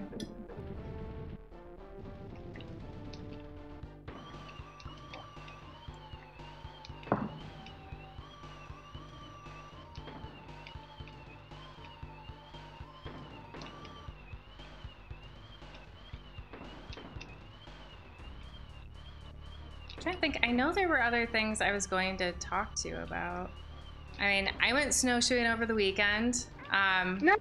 I'm trying to think. I know there were other things I was going to talk to you about. I mean, I went snowshoeing over the weekend. Um, No,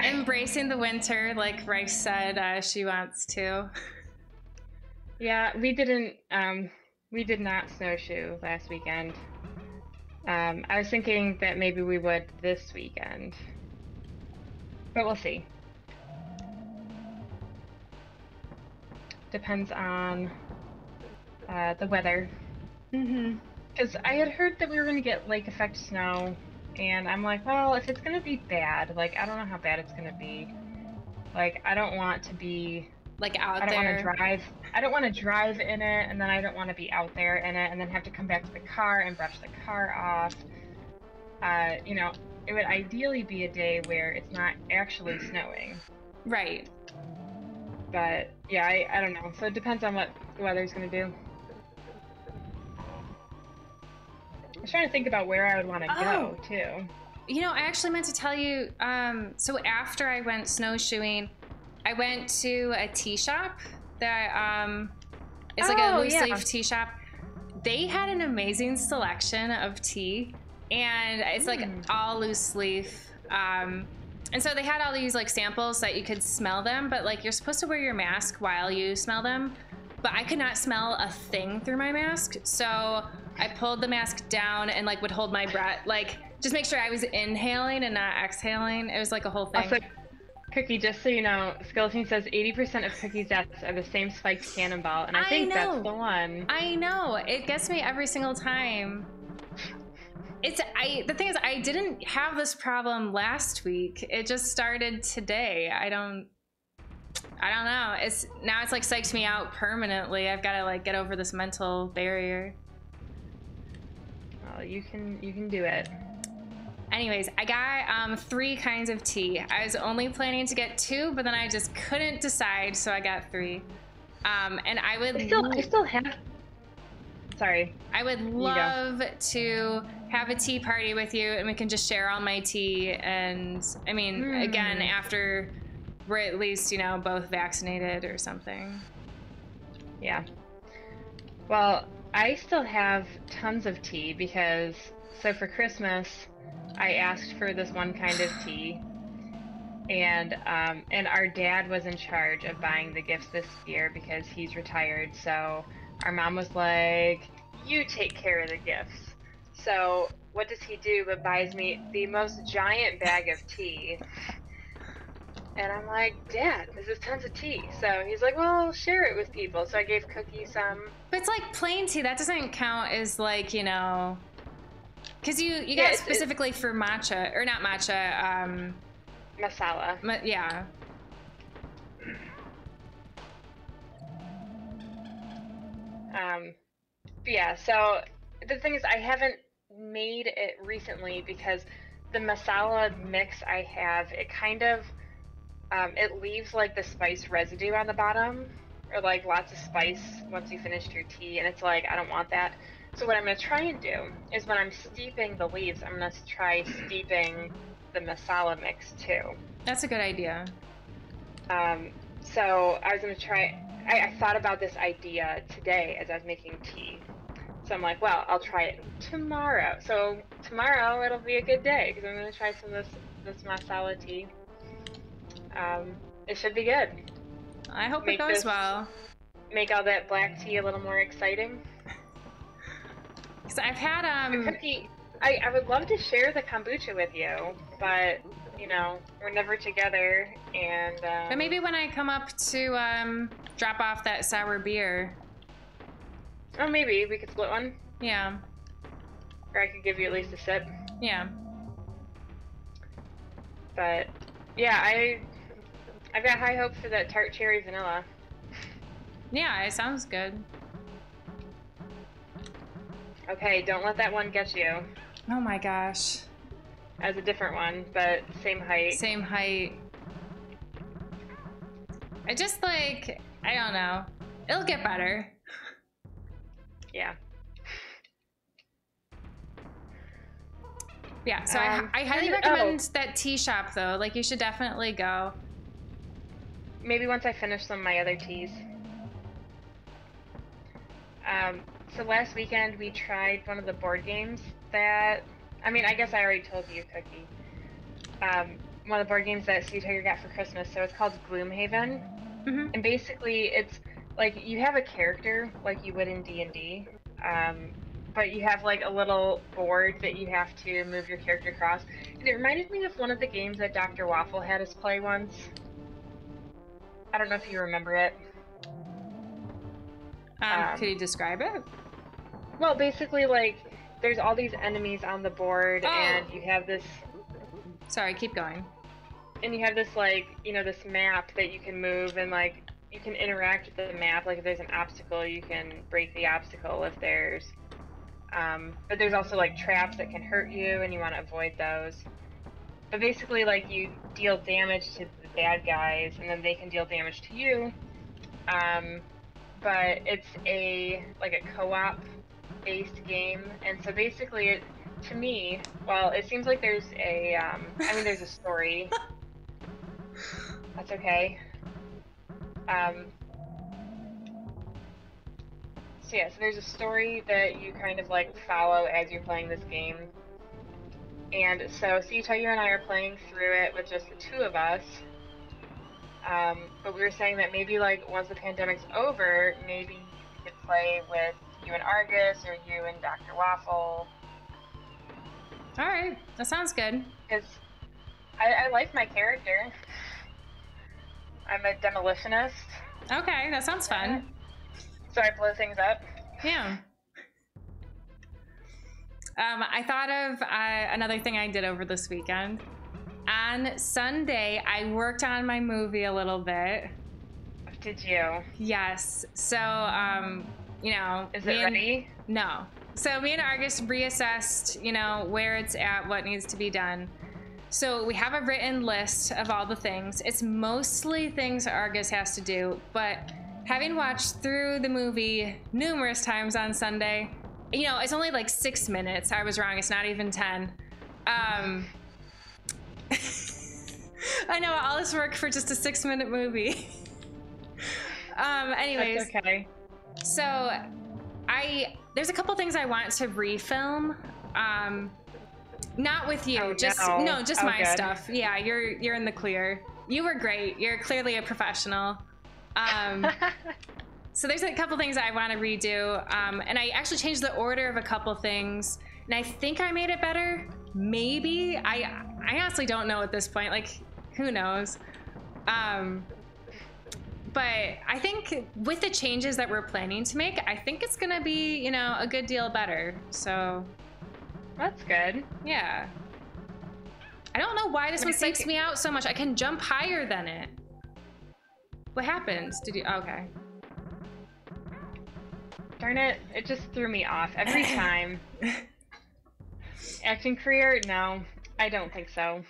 embracing the winter, like Rice said, uh, she wants to. yeah, we didn't. Um, we did not snowshoe last weekend. Um, I was thinking that maybe we would this weekend, but we'll see. Depends on uh, the weather. Mm-hmm. Because I had heard that we were going to get lake effect snow, and I'm like, well, if it's going to be bad, like, I don't know how bad it's going to be. Like, I don't want to be like out I don't want to drive. I don't want to drive in it, and then I don't want to be out there in it, and then have to come back to the car and brush the car off. Uh, you know, it would ideally be a day where it's not actually snowing. Right. But yeah, I, I don't know. So it depends on what the weather's gonna do. Was trying to think about where I would want to go Oh. too. You know, I actually meant to tell you. Um, so after I went snowshoeing, I went to a tea shop that um, it's like a Oh, loose yeah. leaf tea shop. They had an amazing selection of tea, and it's like Mm. all loose leaf. Um, and so they had all these like samples that you could smell them, but like you're supposed to wear your mask while you smell them. But I could not smell a thing through my mask, so I pulled the mask down and like would hold my breath, like just make sure I was inhaling and not exhaling. It was like a whole thing. Also, Cookie, just so you know, Skeleton says 80% of Cookie's deaths are the same spiked cannonball, and I I think that's know. the one. I know it gets me every single time. It's I. The thing is, I didn't have this problem last week. It just started today. I don't. I don't know. It's now it's like psyched me out permanently. I've got to like get over this mental barrier. You can you can do it. Anyways, I got um, three kinds of tea. I was only planning to get two, but then I just couldn't decide, so I got three. Um, and I would I still I still have. Sorry. I would love to have a tea party with you and we can just share all my tea. And I mean, Hmm. again, after we're at least, you know, both vaccinated or something. Yeah. Well, I still have tons of tea because so for Christmas, I asked for this one kind of tea, and um, and our dad was in charge of buying the gifts this year because he's retired. So our mom was like, "You take care of the gifts." So what does he do but buys me the most giant bag of tea? And I'm like, Dad, this is tons of tea. So he's like, Well, I'll share it with people. So I gave Cookie some. But it's like plain tea. That doesn't count as like, you know, because you, you Yeah, got it's- specifically for matcha, or not matcha, um, masala. ma- yeah. Um, yeah, so the thing is, I haven't made it recently because the masala mix I have, it kind of, um, it leaves like the spice residue on the bottom, or like lots of spice once you finish your tea, and it's like I don't want that. So what I'm gonna try and do is when I'm steeping the leaves, I'm gonna try steeping the masala mix too. That's a good idea. Um, so I was gonna try. I, I thought about this idea today as I was making tea. So I'm like, well, I'll try it tomorrow. So tomorrow it'll be a good day because I'm gonna try some of this this masala tea. Um, it should be good. I hope Make it goes this- well. Make all that black tea a little more exciting. <laughs> Because I've had, um, Cookie, I, I would love to share the kombucha with you, but you know we're never together, and um, but maybe when I come up to um, drop off that sour beer. oh maybe we could split one, Yeah, or I could give you at least a sip. yeah. But yeah, I I've got high hopes for that tart cherry vanilla. Yeah, it sounds good. Okay, don't let that one get you. Oh my gosh. As a different one, but same height. Same height. I just like, I don't know. It'll get better. Yeah. Yeah, so Um, I, I highly of- recommend that tea shop though. Like, you should definitely go. Maybe once I finish some of my other teas. Um, so last weekend we tried one of the board games that I mean I guess I already told you, Cookie. Um, one of the board games that Sea Tiger got for Christmas. So it's called Gloomhaven. hmm and basically it's like you have a character like you would in d&d um, but you have like a little board that you have to move your character across and it reminded me of one of the games that dr waffle had us play once i don't know if you remember it Um, Um, could you describe it? well basically like there's all these enemies on the board Oh. and you have this Sorry, keep going. and you have this like you know this map that you can move and like you can interact with the map. Like if there's an obstacle, you can break the obstacle. If there's, um, but there's also like traps that can hurt you, and you want to avoid those. But basically, like you deal damage to bad guys, and then they can deal damage to you. Um, but it's a like a co-op based game, and so basically, it, to me, well, it seems like there's a, um, I mean, there's a story. <laughs> That's okay. Um, so yeah, so there's a story that you kind of like follow as you're playing this game. And so Sita, you and I are playing through it with just the two of us. Um, but we were saying that maybe like once the pandemic's over, maybe you could play with you and Argus or you and Dr. Waffle. All right, that sounds good. Because I, I like my character. I'm a demolitionist. Okay, that sounds fun. So I blow things up. Yeah. Um, I thought of uh, another thing I did over this weekend. On Sunday, I worked on my movie a little bit. Did you? Yes. So, um, you know, Is it and- ready? No. So me and Argus reassessed, you know, where it's at, what needs to be done. So we have a written list of all the things. It's mostly things Argus has to do, but having watched through the movie numerous times on Sunday, you know, it's only like six minutes. I was wrong. It's not even 10. Um, <laughs> I know all this work for just a six minute movie. <laughs> um, anyways. That's okay. So, I there's a couple things I want to refilm. Um, not with you, Oh, just no. no, just Oh, my good. stuff. Yeah, you're you're in the clear. You were great. You're clearly a professional. Um, <laughs> so there's a couple things I want to redo, um, and I actually changed the order of a couple things, and I think I made it better. Maybe I I honestly don't know at this point. Like, who knows? Um, but I think with the changes that we're planning to make, I think it's gonna be you know a good deal better. So That's good. yeah. I don't know why this I one think- me out so much. I can jump higher than it. What happens? Did you? Okay. Darn it, it just threw me off every <laughs> time. Acting career? No, I don't think so.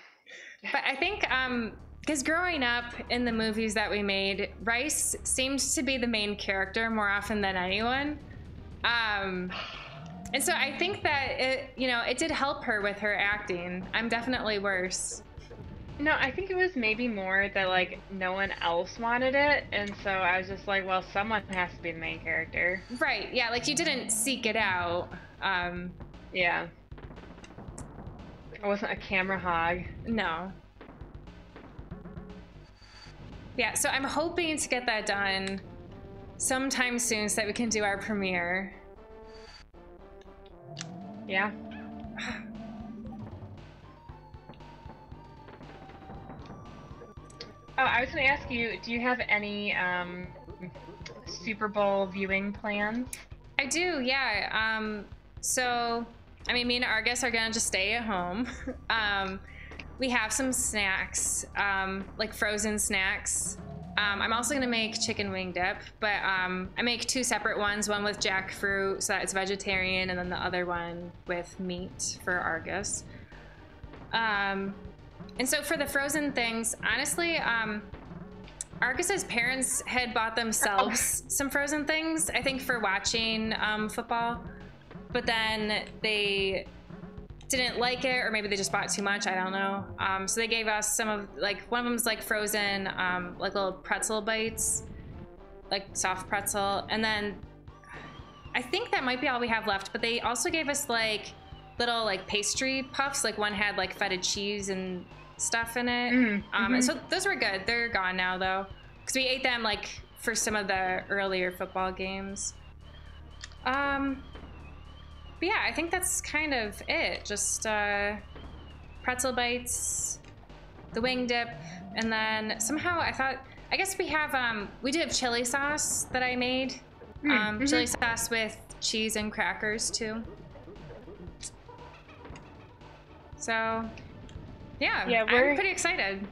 But I think um because growing up in the movies that we made, Rice seems to be the main character more often than anyone. Um and so I think that it you know, it did help her with her acting. I'm definitely worse. No, I think it was maybe more that like no one else wanted it, and so I was just like, well, someone has to be the main character. Right. Yeah, like you didn't seek it out. Um Yeah. I wasn't a camera hog. No. Yeah, so I'm hoping to get that done sometime soon so that we can do our premiere. Yeah. Oh, I was going to ask you, do you have any um, Super Bowl viewing plans? I do, yeah. Um, so, I mean, me and Argus are gonna just stay at home. <laughs> um, we have some snacks, um, like frozen snacks. Um, I'm also gonna make chicken wing dip, but um, I make two separate ones. One with jackfruit, so that it's vegetarian, and then the other one with meat for Argus. Um, and so for the frozen things, honestly, um, Argus's parents had bought themselves <laughs> some frozen things, I think, for watching um, football. But then they didn't like it, or maybe they just bought too much. I don't know. Um, so they gave us some of like one of them's like frozen, um, like little pretzel bites, like soft pretzel, and then I think that might be all we have left. But they also gave us like little like pastry puffs. Like one had like feta cheese and stuff in it. Mm, Um, and so those were good. They're gone now though, because we ate them like for some of the earlier football games. Um, but yeah, I think that's kind of it. Just uh, pretzel bites, the wing dip, and then somehow I thought I guess we have um we do have chili sauce that I made. Mm, Um, mhm. chili sauce with cheese and crackers too. So, yeah, Yeah, I'm we're- pretty excited.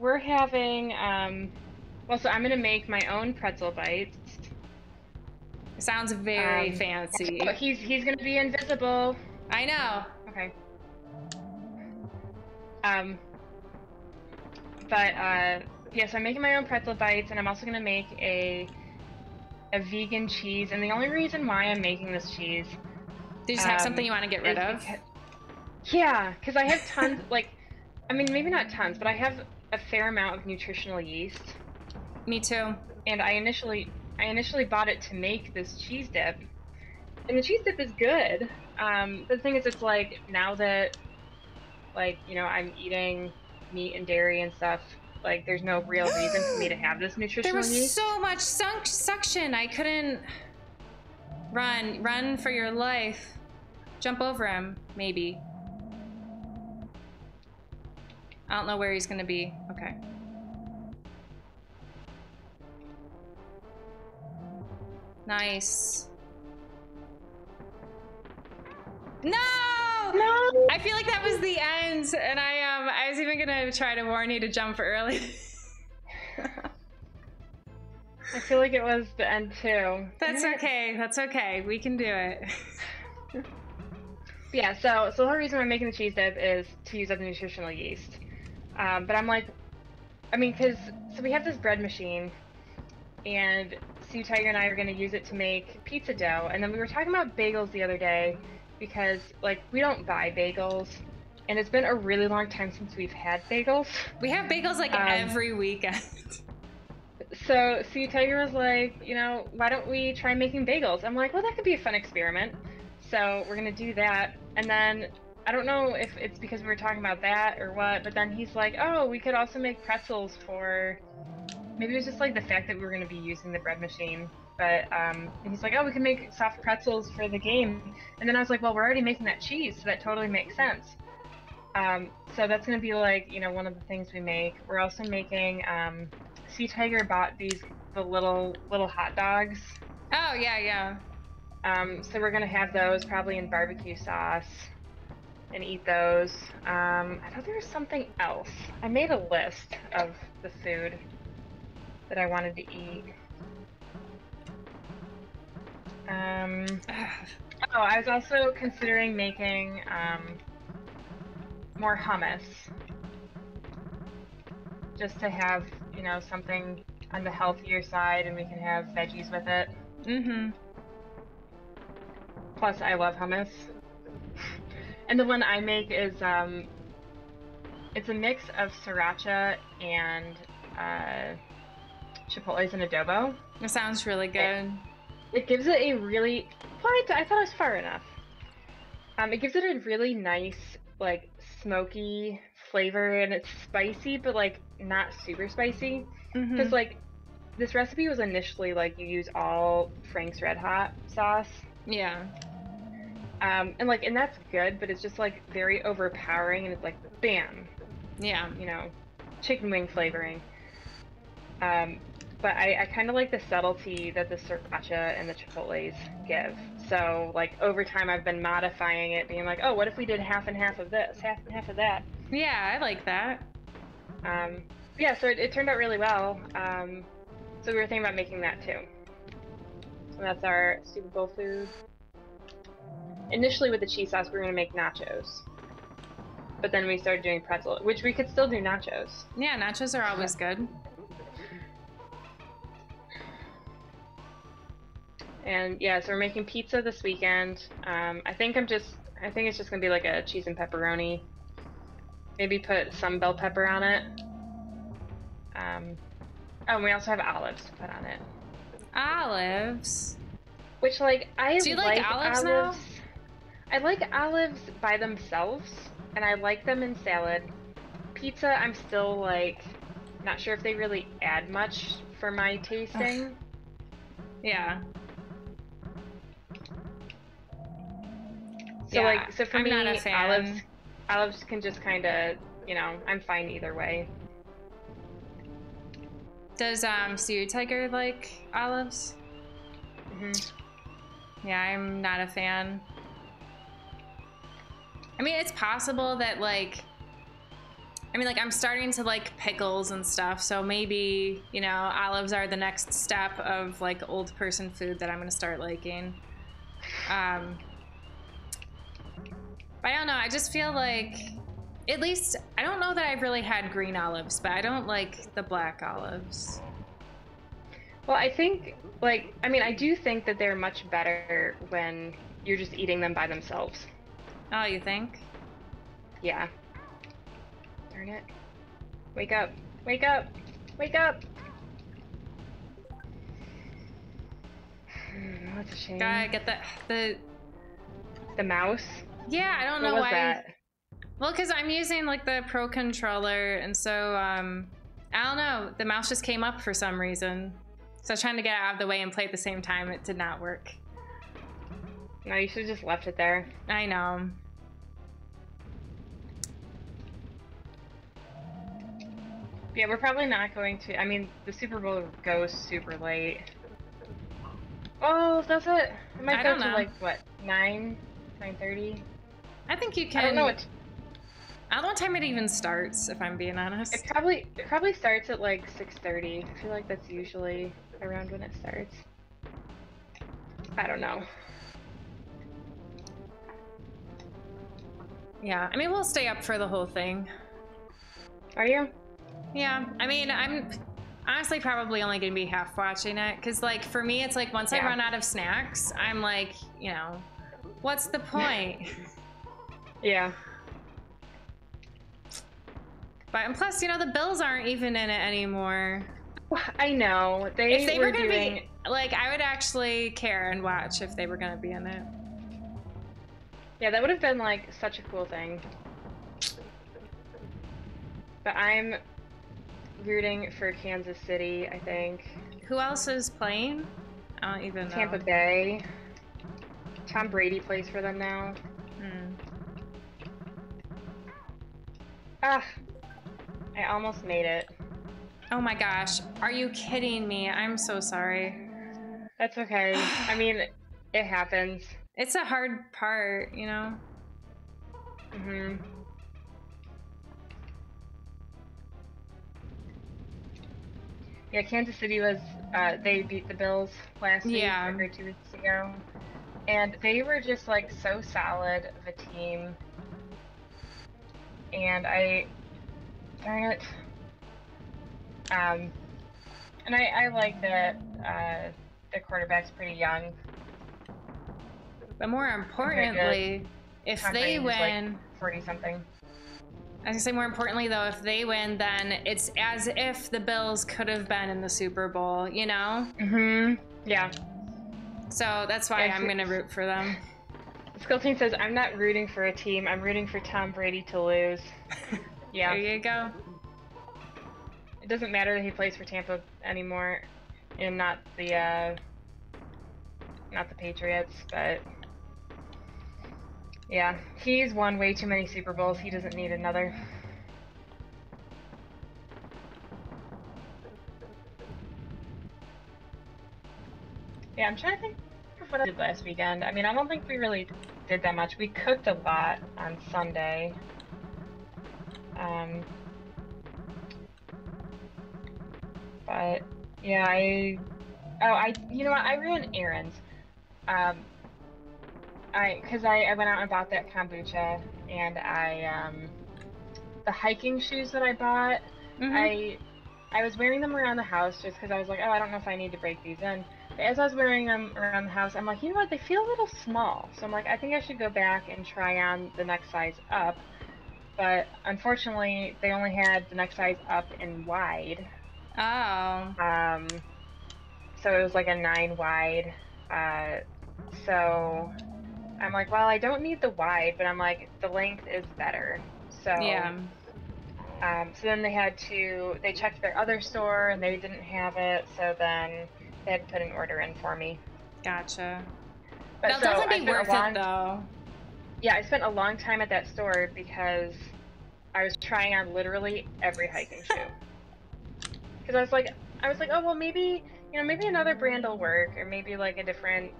We're having, um, Well, so I'm gonna make my own pretzel bites. Sounds very Um, fancy. But he's he's gonna be invisible. I know. Okay. Um. But uh, yeah, so I'm making my own pretzel bites, and I'm also gonna make a a vegan cheese. And the only reason why I'm making this cheese, Do you just have Um, something you want to get rid of? becau- yeah, because I have tons. <laughs> like, I mean, maybe not tons, but I have a fair amount of nutritional yeast. Me too. and I initially I initially bought it to make this cheese dip, and the cheese dip is good. Um, the thing is, it's like now that like you know I'm eating meat and dairy and stuff, like there's no real reason for me to have this nutrition. <gasps> There was so much sunk suction. I couldn't run. Run for your life. Jump over him, maybe. I don't know where he's gonna be. Okay. Nice. No! No, I feel like that was the end, and I um I was even gonna try to warn you to jump early. I feel like it was the end too. That's okay. That's okay. We can do it. <laughs> Yeah, so so the whole reason I'm making the cheese dip is to use up the nutritional yeast. Um, but I'm like, I mean, because so we have this bread machine, and Sea Tiger and I are going to use it to make pizza dough. And then we were talking about bagels the other day because like we don't buy bagels, and it's been a really long time since we've had bagels. We have bagels like Um, every weekend. So Sea Tiger was like, you know, why don't we try making bagels? I'm like, well, that could be a fun experiment. So we're gonna do that. And then I don't know if it's because we were talking about that or what, but then he's like, oh, we could also make pretzels for. Maybe it was just like the fact that we were gonna be using the bread machine. But um, and he's like, oh, we can make soft pretzels for the game. And then I was like, well, we're already making that cheese, so that totally makes sense. Um, so that's gonna be like, you know, one of the things we make. We're also making. Um, Sea Tiger bought these the little little hot dogs. Oh yeah, yeah. Um, so we're gonna have those probably in barbecue sauce and eat those. Um, I thought there was something else. I made a list of the food that I wanted to eat. Um, oh, I was also considering making um, more hummus, just to have you know something on the healthier side, and we can have veggies with it. Mm-hmm. Plus, I love hummus. And the one I make is um, it's a mix of sriracha and uh, chipotles and adobo. It sounds really good. It gives it a really what? I thought it was far enough. Um, it gives it a really nice, like smoky flavor, and it's spicy, but like not super spicy. Because like this recipe was initially like you use all Frank's Red Hot sauce. Yeah. Um, and like, and that's good, but it's just like very overpowering, and it's like, bam, Yeah. you know, chicken wing flavoring. Um, but I, I kind of like the subtlety that the sriracha and the chipotles give. So like over time, I've been modifying it, being like, oh, what if we did half and half of this, half and half of that? Yeah, I like that. Um, yeah, so it, it turned out really well. Um, so we were thinking about making that too. So that's our Super Bowl food. Initially with the cheese sauce, we were gonna make nachos, but then we started doing pretzel, which we could still do nachos. Yeah, nachos are always <laughs> good. And yeah, so we're making pizza this weekend. Um, I think I'm just, I think it's just gonna be like a cheese and pepperoni. Maybe put some bell pepper on it. Um, oh, and we also have olives to put on it. Olives. Which like I Do you like olives now? I like olives by themselves, and I like them in salad. Pizza, I'm still like not sure if they really add much for my tasting. Yeah. So Yeah, like, so for I'm me, not a fan. olives, olives can just kind of, you know, I'm fine either way. Does um Sea Tiger like olives? Mm-hmm. Yeah, I'm not a fan. I mean, it's possible that like I mean, like I'm starting to like pickles and stuff, so maybe you know olives are the next step of like old person food that I'm gonna start liking. Um, I don't know. I just feel like, at least I don't know that I've really had green olives, but I don't like the black olives. Well, I think, like, I mean, I do think that they're much better when you're just eating them by themselves. Oh, you think? Yeah. Darn it. Wake up. Wake up. Wake up. <sighs> That's a shame. Gotta get the the. The mouse. Yeah, I don't What know why. that? Well, because I'm using like the Pro controller, and so um, I don't know. The mouse just came up for some reason. So I was trying to get it out of the way and play at the same time. It did not work. No, you should have just left it there. I know. Yeah, we're probably not going to. I mean, the Super Bowl goes super late. Oh, does it? It might I go to like what nine, nine thirty. I think you can. I don't know what. I don't know what time it even starts. If I'm being honest. It probably it probably starts at like six thirty. I feel like that's usually around when it starts. I don't know. Yeah. I mean, we'll stay up for the whole thing. Are you? Yeah. I mean, I'm honestly probably only gonna be half watching it because, like, for me, it's like once I run out of snacks, I'm like, you know, what's the point? <laughs> Yeah. but and plus, you know, the Bills aren't even in it anymore. I know they, if they were, were, gonna doing. be like, I would actually care and watch if they were gonna be in it. Yeah, that would have been like such a cool thing. But I'm rooting for Kansas City. I think Who else is playing? I don't even know. Tampa Bay. Tom Brady plays for them now. Hmm. Ah, I almost made it. Oh my gosh, are you kidding me? I'm so sorry. That's okay. <sighs> I mean, it happens. It's a hard part, you know. hmm Yeah, Kansas City was. Uh, they beat the Bills last Yeah. week or two weeks ago, and they were just like so solid of a team. And I, darn it. Um, and I, I like that uh, the quarterback's pretty young. But more importantly, if they Brady's, like, win, Forty something. I was gonna say more importantly though, if they win, then it's as if the Bills could have been in the Super Bowl, you know. hmm Yeah. So that's why Yeah, I'm gonna root for them. Skeleton says, I'm not rooting for a team, I'm rooting for Tom Brady to lose. <laughs> yeah. There you go. It doesn't matter that he plays for Tampa anymore and not the uh not the Patriots, but yeah, he's won way too many Super Bowls. He doesn't need another. Yeah, I'm trying to think of what I did last weekend. I mean, I don't think we really did that much. We cooked a lot on Sunday. Um, but yeah, I oh I you know what I ran errands. Um, I because I, I went out and bought that kombucha and I um the hiking shoes that I bought Mhm. I I was wearing them around the house just because I was like oh I don't know if I need to break these in. As I was wearing them around the house, I'm like you know what they feel a little small. So I'm like I think I should go back and try on the next size up. But unfortunately, they only had the next size up in wide. oh, Um, so it was like a nine wide. Uh, so I'm like, well, I don't need the wide, but I'm like, the length is better. So yeah. Um, so then they had to, they checked their other store and they didn't have it. So then they had put an order in for me. Gotcha. But That'll so definitely be worth long- it though. Yeah, I spent a long time at that store because I was trying on literally every hiking shoe. <laughs> Because I was like, I was like, oh well, maybe you know, maybe another brand will work, or maybe like a different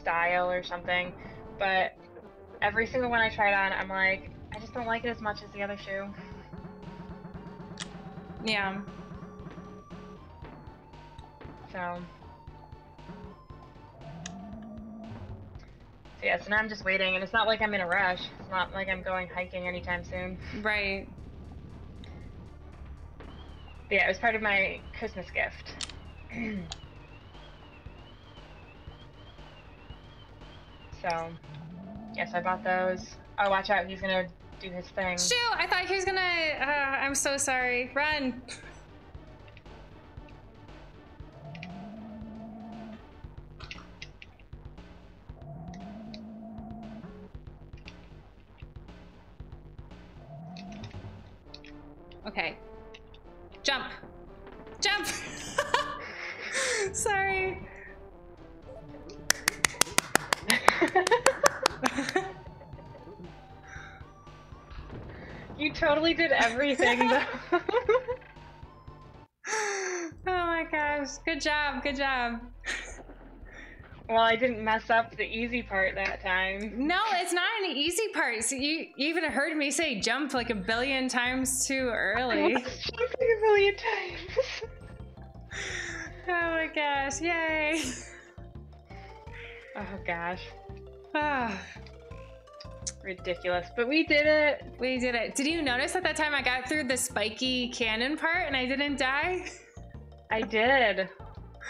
style or something. But every single one I tried on, I'm like, I just don't like it as much as the other shoe. Yeah. So. So yeah, so now I'm just waiting, and it's not like I'm in a rush. It's not like I'm going hiking anytime soon. Right. But yeah, it was part of my Christmas gift. <clears throat> so, yes, I bought those. Oh, watch out, he's gonna do his thing. Shoot! I thought he was gonna. Uh, I'm so sorry. Run. Job. Well, I didn't mess up the easy part that time. No, it's not an easy part. So you, you even heard me say jump like a billion times too early. <laughs> Jumping a million times. oh my gosh. Yay. Oh gosh. Ah, Ridiculous. But we did it. we did it. Did you notice at that time I got through the spiky cannon part and I didn't die? I did.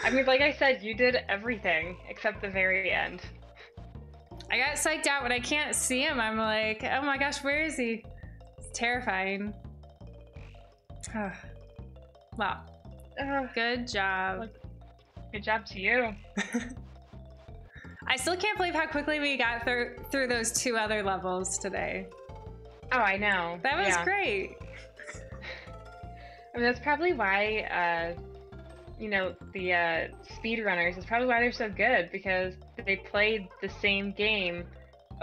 I mean, like I said, you did everything except the very end. I got psyched out when I can't see him. I'm like, oh my gosh, where is he? It's terrifying. Wow. Good job. Good job to you. <laughs> I still can't believe how quickly we got through through those two other levels today. Oh, I know. That was Yeah. great. I mean, that's probably why, uh, you know, the uh, speedrunners is probably why they're so good because they played the same game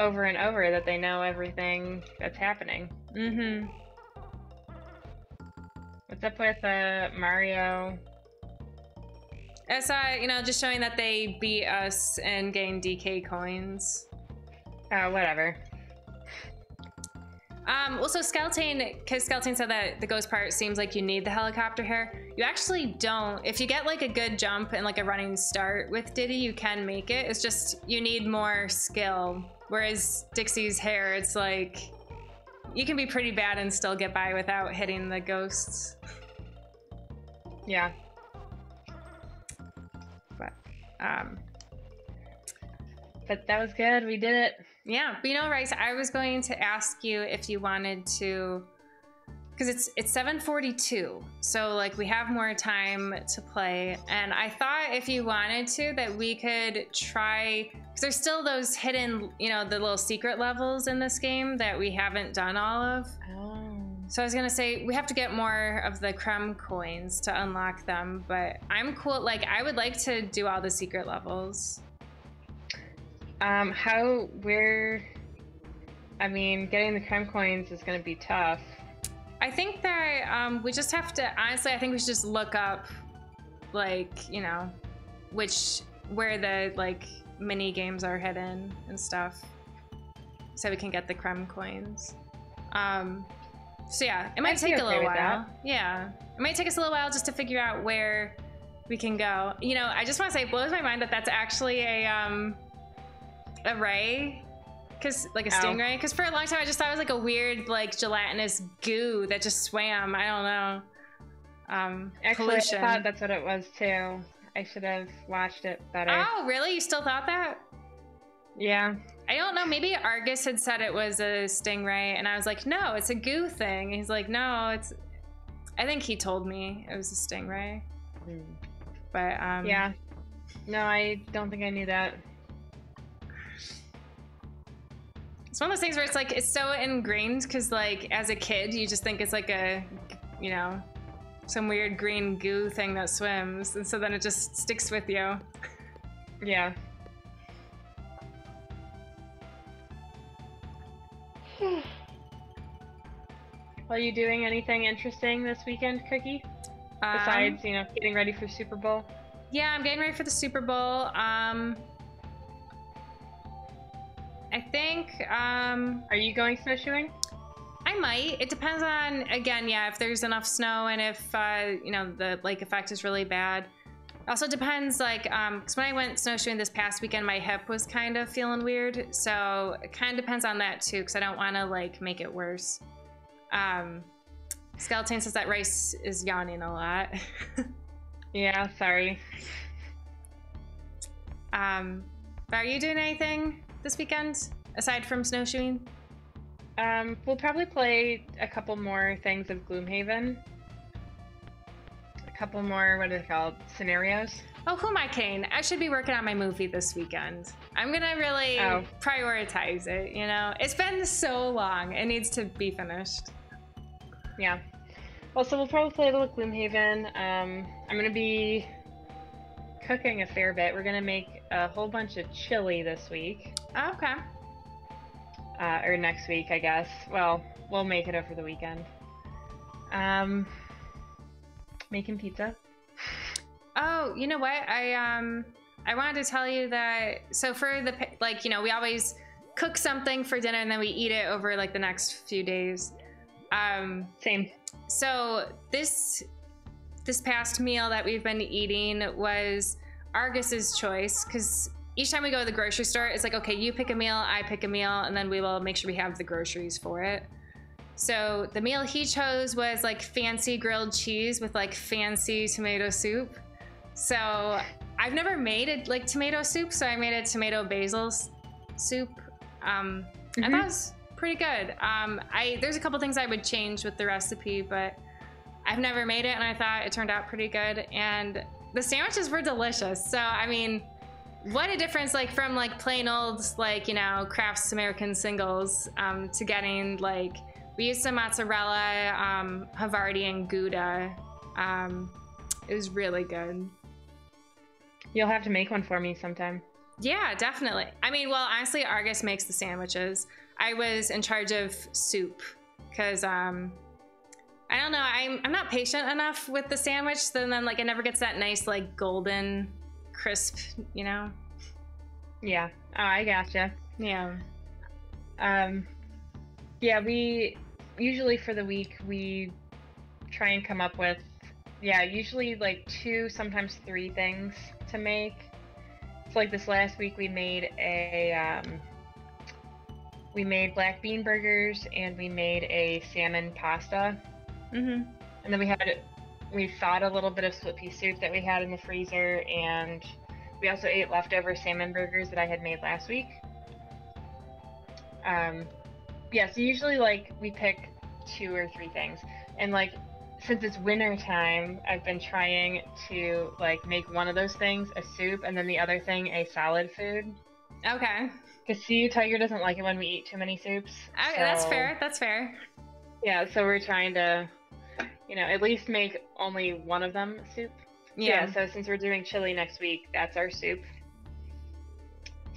over and over that they know everything that's happening. Mm-hmm. What's up with uh, Mario? Uh, you know, just showing that they beat us and gained DK coins. Oh, whatever. Um, also, Skeleton, because Skeleton said that the ghost part seems like you need the helicopter hair. You actually don't. If you get like a good jump and like a running start with Diddy, you can make it. It's just you need more skill. Whereas Dixie's hair, it's like you can be pretty bad and still get by without hitting the ghosts. Yeah. But, um, But that was good. We did it. Yeah, know, Rice, I was going to ask you if you wanted to, because it's it's 7:42, so like we have more time to play, and I thought if you wanted to, that we could try, because there's still those hidden, you know, the little secret levels in this game that we haven't done all of. Oh. So I was gonna say we have to get more of the Kremkoins to unlock them, but I'm cool. Like I would like to do all the secret levels. Um, how we're. I mean, getting the Kremkoins is going to be tough. I think that um, we just have to honestly. I think we should just look up, like you know, which where the like mini games are hidden and stuff, so we can get the Kremkoins. Um, so yeah, it might I'd take a little while. that. Yeah, it might take us a little while just to figure out where we can go. You know, I just want to say, it blows my mind that that's actually a um, a ray? Because like a stingray? Because for a long time i just thought it was like a weird like gelatinous goo that just swam. I don't know. Um Actually, pollution I thought that's what it was too. I should have watched it better. oh really? You still thought that? Yeah. i don't know. Maybe argus had said it was a stingray and i was like no it's a goo thing. He's like no it's i think he told me it was a stingray. But um Yeah. No, I don't think I knew that. It's one of those things where it's like it's so ingrained because like as a kid you just think it's like a you know some weird green goo thing that swims and so then it just sticks with you. Yeah. <sighs> Are you doing anything interesting this weekend, Cookie? Um, Besides, you know, getting ready for Super Bowl? yeah, I'm getting ready for the Super Bowl. Um, I think um, Are you going snowshoeing? I might. It depends on again, yeah, if there's enough snow and if uh, you know the lake effect is really bad. Also depends like um because when I went snowshoeing this past weekend, my hip was kind of feeling weird, so it kind of depends on that too. Because I don't want to like make it worse. Um, Skeleton says that Rice is yawning a lot. <laughs> Yeah, sorry. um, but are you doing anything this weekend aside from snowshoeing? Um, we'll probably play a couple more things of Gloomhaven. A couple more, what are they called? Scenarios. Oh, who am I kidding? I should be working on my movie this weekend. I'm gonna really Oh. prioritize it. You know, it's been so long; it needs to be finished. Yeah. Well, so we'll probably play a little Gloomhaven. Um, I'm gonna be cooking a fair bit. We're gonna make a whole bunch of chili this week, Oh, okay. uh, or next week, I guess. Well, we'll make it over the weekend. Um, making pizza. Oh, you know what? I um, I wanted to tell you that. So for the like, you know, we always cook something for dinner and then we eat it over like the next few days. Um, Same. so this this past meal that we've been eating was Argus's choice because each time we go to the grocery store, it's like, okay, you pick a meal, I pick a meal, and then we will make sure we have the groceries for it. So the meal he chose was like fancy grilled cheese with like fancy tomato soup. So I've never made it like tomato soup, so I made a tomato basil soup. Um, I Mhm. thought it was pretty good. Um, I there's a couple things I would change with the recipe, but I've never made it, and I thought it turned out pretty good. And the sandwiches were delicious. So I mean, what a difference! Like from like plain old like you know Kraft's American singles um, to getting like we used some mozzarella, um, Havarti, and Gouda. Um, it was really good. You'll have to make one for me sometime. Yeah, definitely. I mean, well, honestly, Argus makes the sandwiches. I was in charge of soup because um, I don't know. I'm I'm not patient enough with the sandwich. So then, like, it never gets that nice, like, golden, crisp. You know? Yeah. Oh, I gotcha. Yeah. Um, yeah, we usually for the week we try and come up with yeah, usually like two, sometimes three things to make. So like this last week we made a um, we made black bean burgers and we made a salmon pasta. Mm-hmm. And then we had we thawed a little bit of split pea soup that we had in the freezer and we also ate leftover salmon burgers that I had made last week. Um yeah, so usually like we pick two or three things. And like since it's winter time, I've been trying to like make one of those things a soup and then the other thing a solid food. Okay. Because Sea Tiger doesn't like it when we eat too many soups. Okay, that's fair. That's fair. Yeah, so we're trying to, you know, at least make only one of them soup. Yeah. so since we're doing chili next week, that's our soup.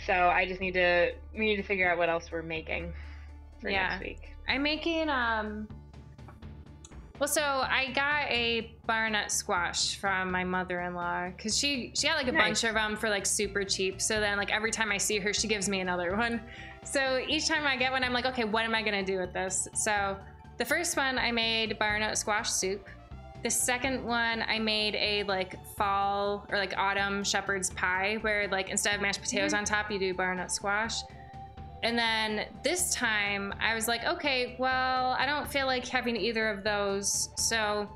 So I just need to we need to figure out what else we're making for Yeah. next week. I'm making um well so I got a butternut squash from my mother-in-law cuz she she got like a Nice. bunch of them for like super cheap. So then like every time I see her she gives me another <laughs> one. So each time I get one I'm like okay, what am I going to do with this? So the first one I made butternut squash soup. The second one I made a like fall or like autumn shepherd's pie where like instead of mashed potatoes on top you do butternut squash. And then this time I was like, okay, well, I don't feel like having either of those. So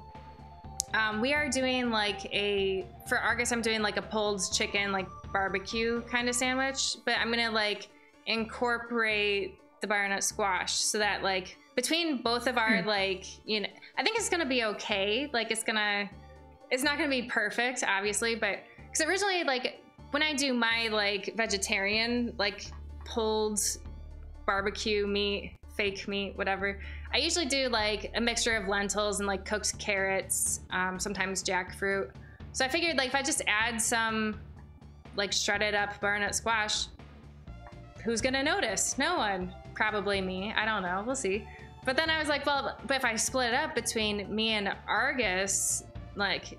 um, we are doing like a, for Argus, I'm doing like a pulled chicken, like barbecue kind of sandwich, but I'm gonna like incorporate the butternut squash so that like between both of our like, you know, I think it's gonna be okay. Like it's gonna, it's not gonna be perfect, obviously, but because originally, like, when I do my like vegetarian, like pulled barbecue meat, fake meat, whatever. I usually do like a mixture of lentils and like cooked carrots, um, sometimes jackfruit. So I figured like if I just add some like shredded up butternut squash, who's gonna notice? No one. Probably me. I don't know. We'll see. But then I was like, well, but if I split it up between me and Argus, like,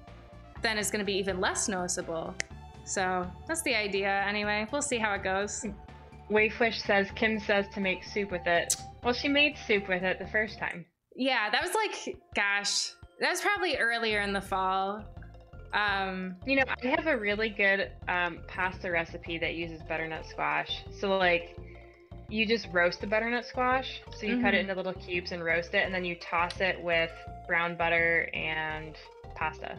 then it's gonna be even less noticeable. So that's the idea anyway. We'll see how it goes. Wayfish says Kim says to make soup with it. Well, she made soup with it the first time. Yeah, that was like, gosh, that was probably earlier in the fall. Um, You know, I have a really good um, pasta recipe that uses butternut squash. So, like, you just roast the butternut squash. So, you cut it Mhm. into little cubes and roast it, and then you toss it with brown butter and pasta.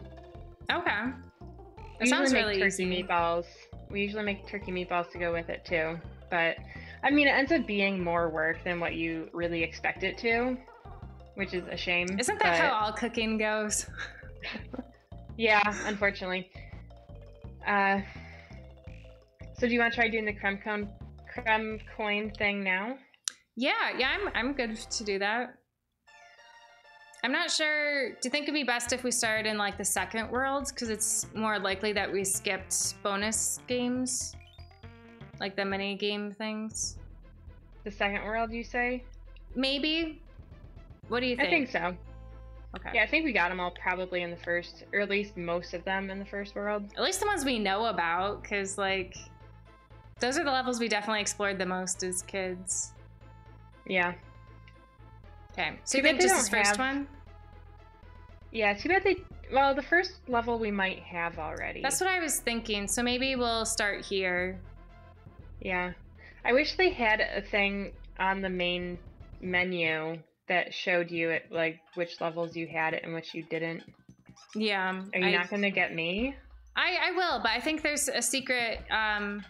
okay. That We sounds usually really make turkey easy. meatballs. We usually make turkey meatballs to go with it too. But I mean, it ends up being more work than what you really expect it to, which is a shame. Isn't that but- how all cooking goes? <laughs> Yeah, unfortunately. Uh, so do you want to try doing the creme cone, creme coin thing now? Yeah, yeah, I'm I'm good to do that. I'm not sure. Do you think it'd be best if we started in like the second world because it's more likely that we skipped bonus games, like the mini game things? The second world, you say? Maybe. What do you think? I think so. Okay. Yeah, I think we got them all probably in the first, or at least most of them in the first world. At least the ones we know about, because like those are the levels we definitely explored the most as kids. Yeah. Okay. So Too you think just this first have- one? Yeah, too bad they. Well, the first level we might have already. That's what I was thinking. So maybe we'll start here. Yeah. I wish they had a thing on the main menu that showed you it like which levels you had it and which you didn't. Yeah. Are you I, not gonna get me? I, I will, but I think there's a secret. Um,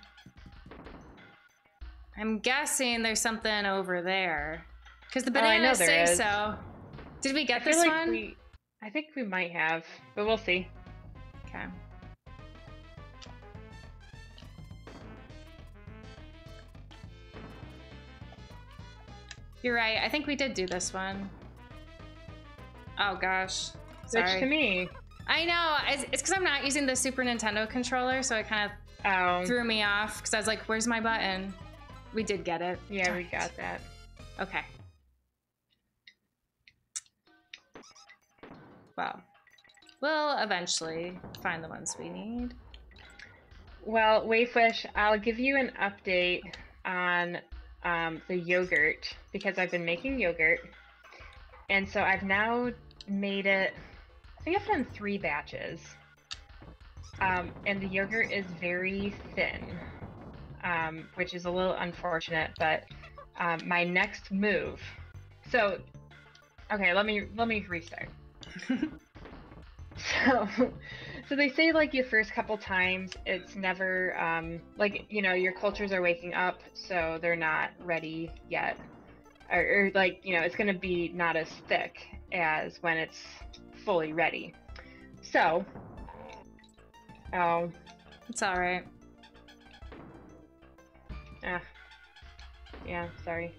I'm guessing there's something over there. Because the Oh, I know bananas there say is. so. Did we get feel this like one? we I think we might have, but we'll see. Okay. You're right. I think we did do this one. Oh gosh. Switch Sorry. to me. I know. It's because I'm not using the Super Nintendo controller, so it kind Oh of threw me off. Because I was like, "Where's my button?" We did get it. yeah, we got that. Okay. Well, we'll eventually find the ones we need. Well, Wayfish, I'll give you an update on um, the yogurt because I've been making yogurt, and so I've now made it. I think I've done three batches, um, and the yogurt is very thin, um, which is a little unfortunate. But um, my next move. So, okay, let me let me restart. <laughs> So, so they say like your first couple times, it's never um, like you know your cultures are waking up, so they're not ready yet, or, or like you know it's gonna be not as thick as when it's fully ready. So, oh, It's all right. Ah, yeah, sorry.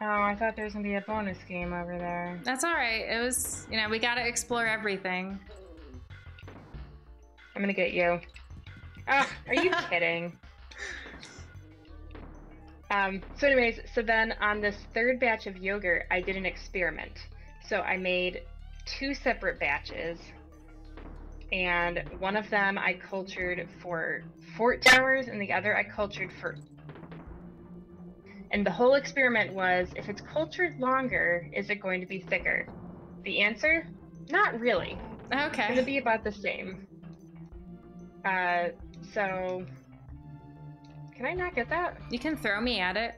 Oh, I thought there was gonna be a bonus game over there. That's all right. It was, you know, we got to explore everything. I'm gonna get you. Ah, are you <laughs> kidding? Um, so anyways, so then on this third batch of yogurt, I did an experiment. So I made two separate batches, and one of them I cultured for 14 hours, and the other I cultured for. And the whole experiment was if it's cultured longer, is it going to be thicker? The answer? Not really. Okay. be about the same. Uh, so can I not get that? You can throw me at it.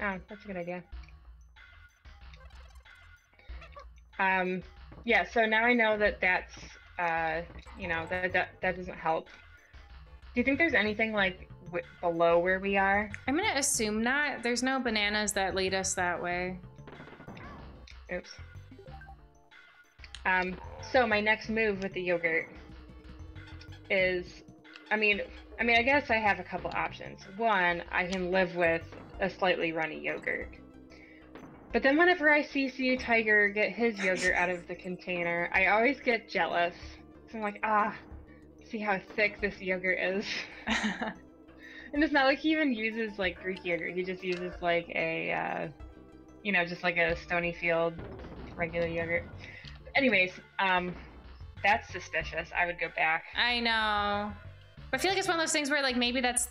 Oh, that's a good idea. Um, yeah. So now I know that that's uh, you know, that that that doesn't help. Do you think there's anything like w- below where we are? I'm going to assume not. There's no bananas that lead us that way. Oops. Um, so my next move with the yogurt is, I mean, I mean, I guess I have a couple options. One, I can live with a slightly runny yogurt. But then whenever I see Sea Tiger get his yogurt out of the container, I always get jealous. So I'm like, ah, see how thick this yogurt is. <laughs> And it's not like he even uses like Greek yogurt. He just uses like a, uh, you know, just like a Stonyfield regular yogurt. Anyways, um, that's suspicious. I would go back. I know. But I feel like it's one of those things where like maybe that's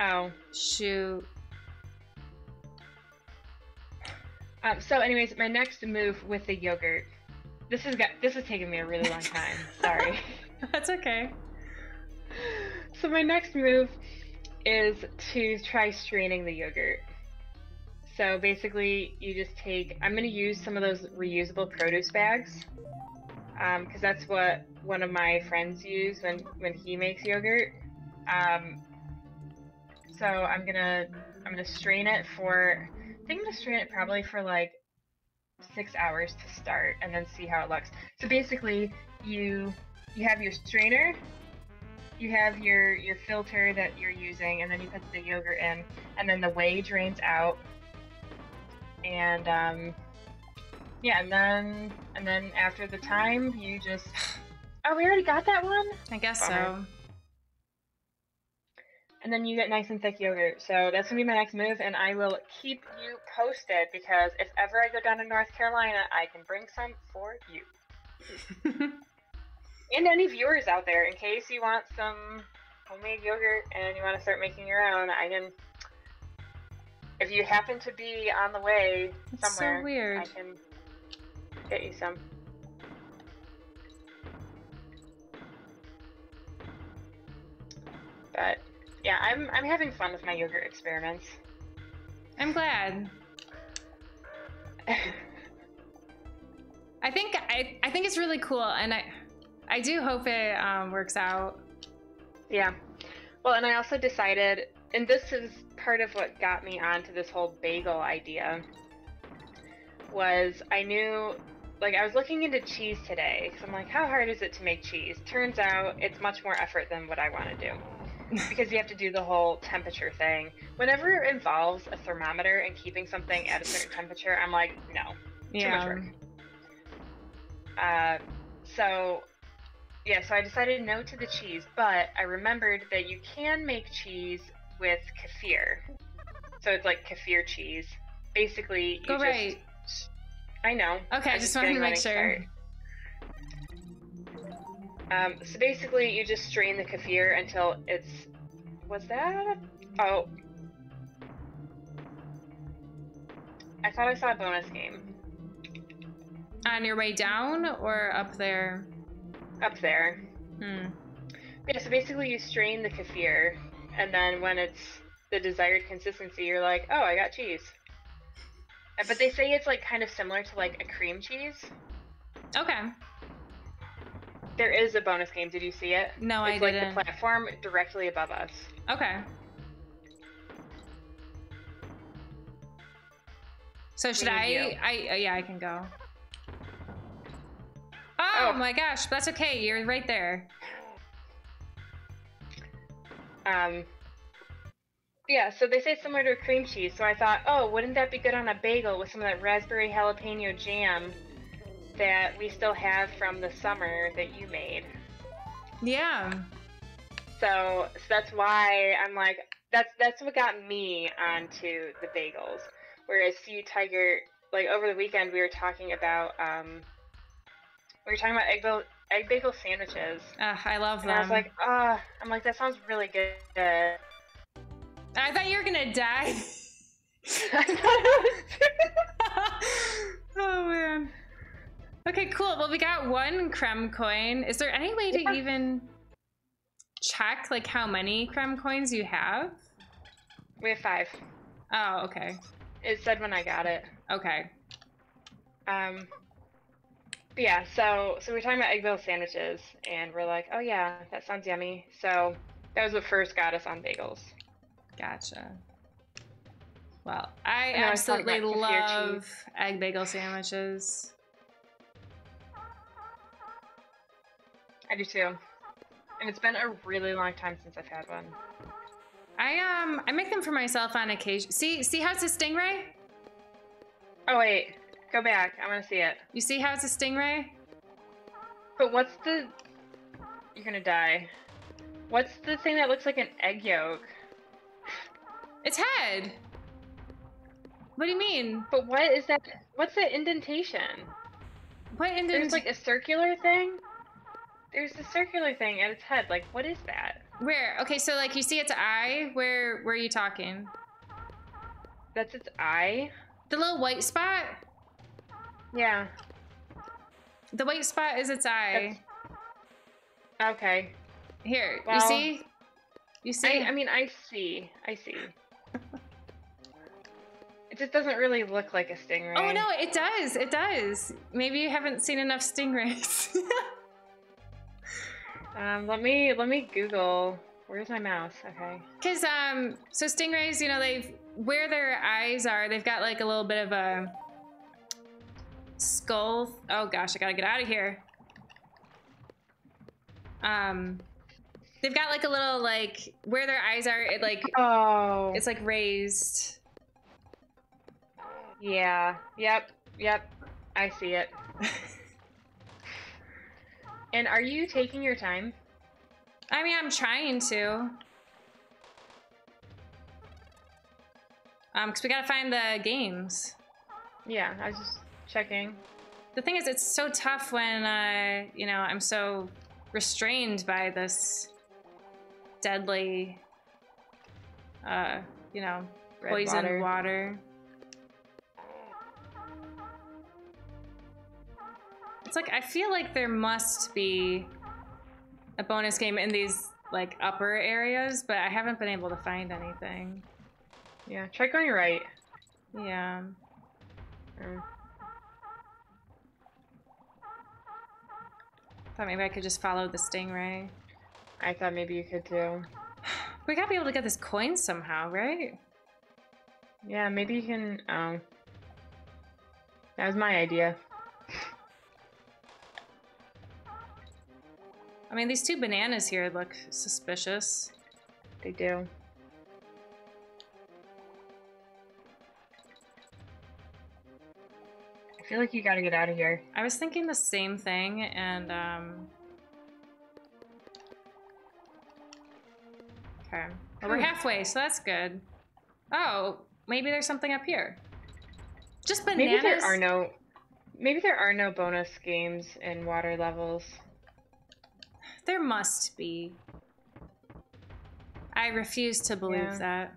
Oh. shoot. Um, so, anyways, my next move with the yogurt. This has got this has taken me a really long time. <laughs> Sorry. <laughs> That's okay. So my next move is to try straining the yogurt. So basically, you just take. I'm going to use some of those reusable produce bags, because that's what one of my friends use when when he makes yogurt. Um, so I'm gonna I'm gonna strain it for. I think I'm gonna strain it probably for like six hours to start, and then see how it looks. So basically, you you have your strainer, you have your your filter that you're using, and then you put the yogurt in, and then the whey drains out, and um, yeah, and then and then after the time, you just <gasps> oh, we already got that one, I guess so. And then you get nice and thick yogurt. So that's gonna be my next move, and I will keep you posted because if ever I go down to North Carolina, I can bring some for you. <laughs> and any viewers out there, in case you want some homemade yogurt and you want to start making your own, I can. If you happen to be on the way It's so somewhere, I can get you some. But yeah, I'm I'm having fun with my yogurt experiments. I'm glad. <laughs> I think I, I think it's really cool, and I I do hope it um, works out. Yeah. Well, and I also decided, and this is part of what got me onto this whole bagel idea, was I knew, like, I was looking into cheese today, because I'm like, how hard is it to make cheese? Turns out it's much more effort than what I want to do. Because you have to do the whole temperature thing. Whenever it involves a thermometer and keeping something at a certain temperature, I'm like, no, too much work. Uh, so, yeah, so I decided no to the cheese, but I remembered that you can make cheese with kefir. So it's like kefir cheese. Basically, you Go just, right. I know. Okay, I just wanted to make sure. start. Um, so basically, you just strain the kefir until it's. Was that? Oh. I thought I saw a bonus game On your way down or up there? up there. Hmm. Yeah, so basically you strain the kefir, and then when it's the desired consistency, you're like, oh, I got cheese. Uh, But they say it's like kind of similar to like a cream cheese. Okay. There is a bonus game. Did you see it? No, I it's like didn't. the platform directly above us. Okay. So should I? you. I uh, yeah, I can go. Oh, Oh. my gosh, that's okay. You're right there. Um, yeah, so they say it's similar to a cream cheese. So I thought, oh, wouldn't that be good on a bagel with some of that raspberry jalapeno jam that we still have from the summer that you made? Yeah. So, so that's why I'm like that's that's what got me onto the bagels. Whereas you Tiger, like over the weekend we were talking about um we were talking about egg bagel, egg bagel sandwiches. Uh, I love And them. I was like, ah, I'm like that sounds really good. I thought you were gonna die. <laughs> <laughs> <laughs> oh man. Okay, cool. Well, we got one Kremkoin. Is there any way to Yeah. even check like how many Kremkoins you have? we have five. Oh, okay. It said when I got it. Okay. Um, yeah, so so we're talking about egg bagel sandwiches, and we're like, oh yeah, that sounds yummy. So that was what first got us on bagels. Gotcha. Well, I I absolutely about love egg bagel sandwiches. I do too. And it's been a really long time since I've had one. I um I make them for myself on occasion. See see how it's a stingray? Oh wait, go back. I want to see it. You see how it's a stingray? But what's the? You're gonna die. What's the thing that looks like an egg yolk? It's head. What do you mean? But what is that? What's that indentation? What indentation? There's like a circular thing. There's a circular thing at its head. Like, what is that? where? Okay, so like you see its eye. Where? Where are you talking? That's its eye. The little white spot. Yeah. The white spot is its eye. Okay. Here, you see? You see? I, I mean, I see. I see. it just doesn't really look like a stingray. oh no, it does. It does. Maybe you haven't seen enough stingrays. <laughs> Um, let me let me Google. Where's my mouse? Okay. Because um, so stingrays, you know, they've where their eyes are, they've got like a little bit of a skull. Oh gosh, I gotta get out of here. Um, they've got like a little like where their eyes are. It like Oh. it's like raised. Yeah. Yep. Yep. I see it. <laughs> and are you taking your time? I mean, I'm trying to. Um, because we gotta find the games. Yeah, I was just checking. The thing is, it's so tough when, uh, you know, I'm so restrained by this deadly, uh, you know, Red poison water. water. It's like, I feel like there must be a bonus game in these, like, upper areas, but I haven't been able to find anything. Yeah. Try going right. Yeah. Mm. Thought maybe I could just follow the stingray. I thought maybe you could too. <sighs> We gotta be able to get this coin somehow, right? Yeah, maybe you can. Um. That was my idea. I mean, these two bananas here look suspicious. They do. I feel like you gotta get out of here. I was thinking the same thing, and um. Okay, well, we're Hmm. halfway, so that's good. Oh, maybe there's something up here. Just bananas? Maybe there are no. Maybe there are no bonus games in water levels. There must be. I refuse to believe Yeah. that.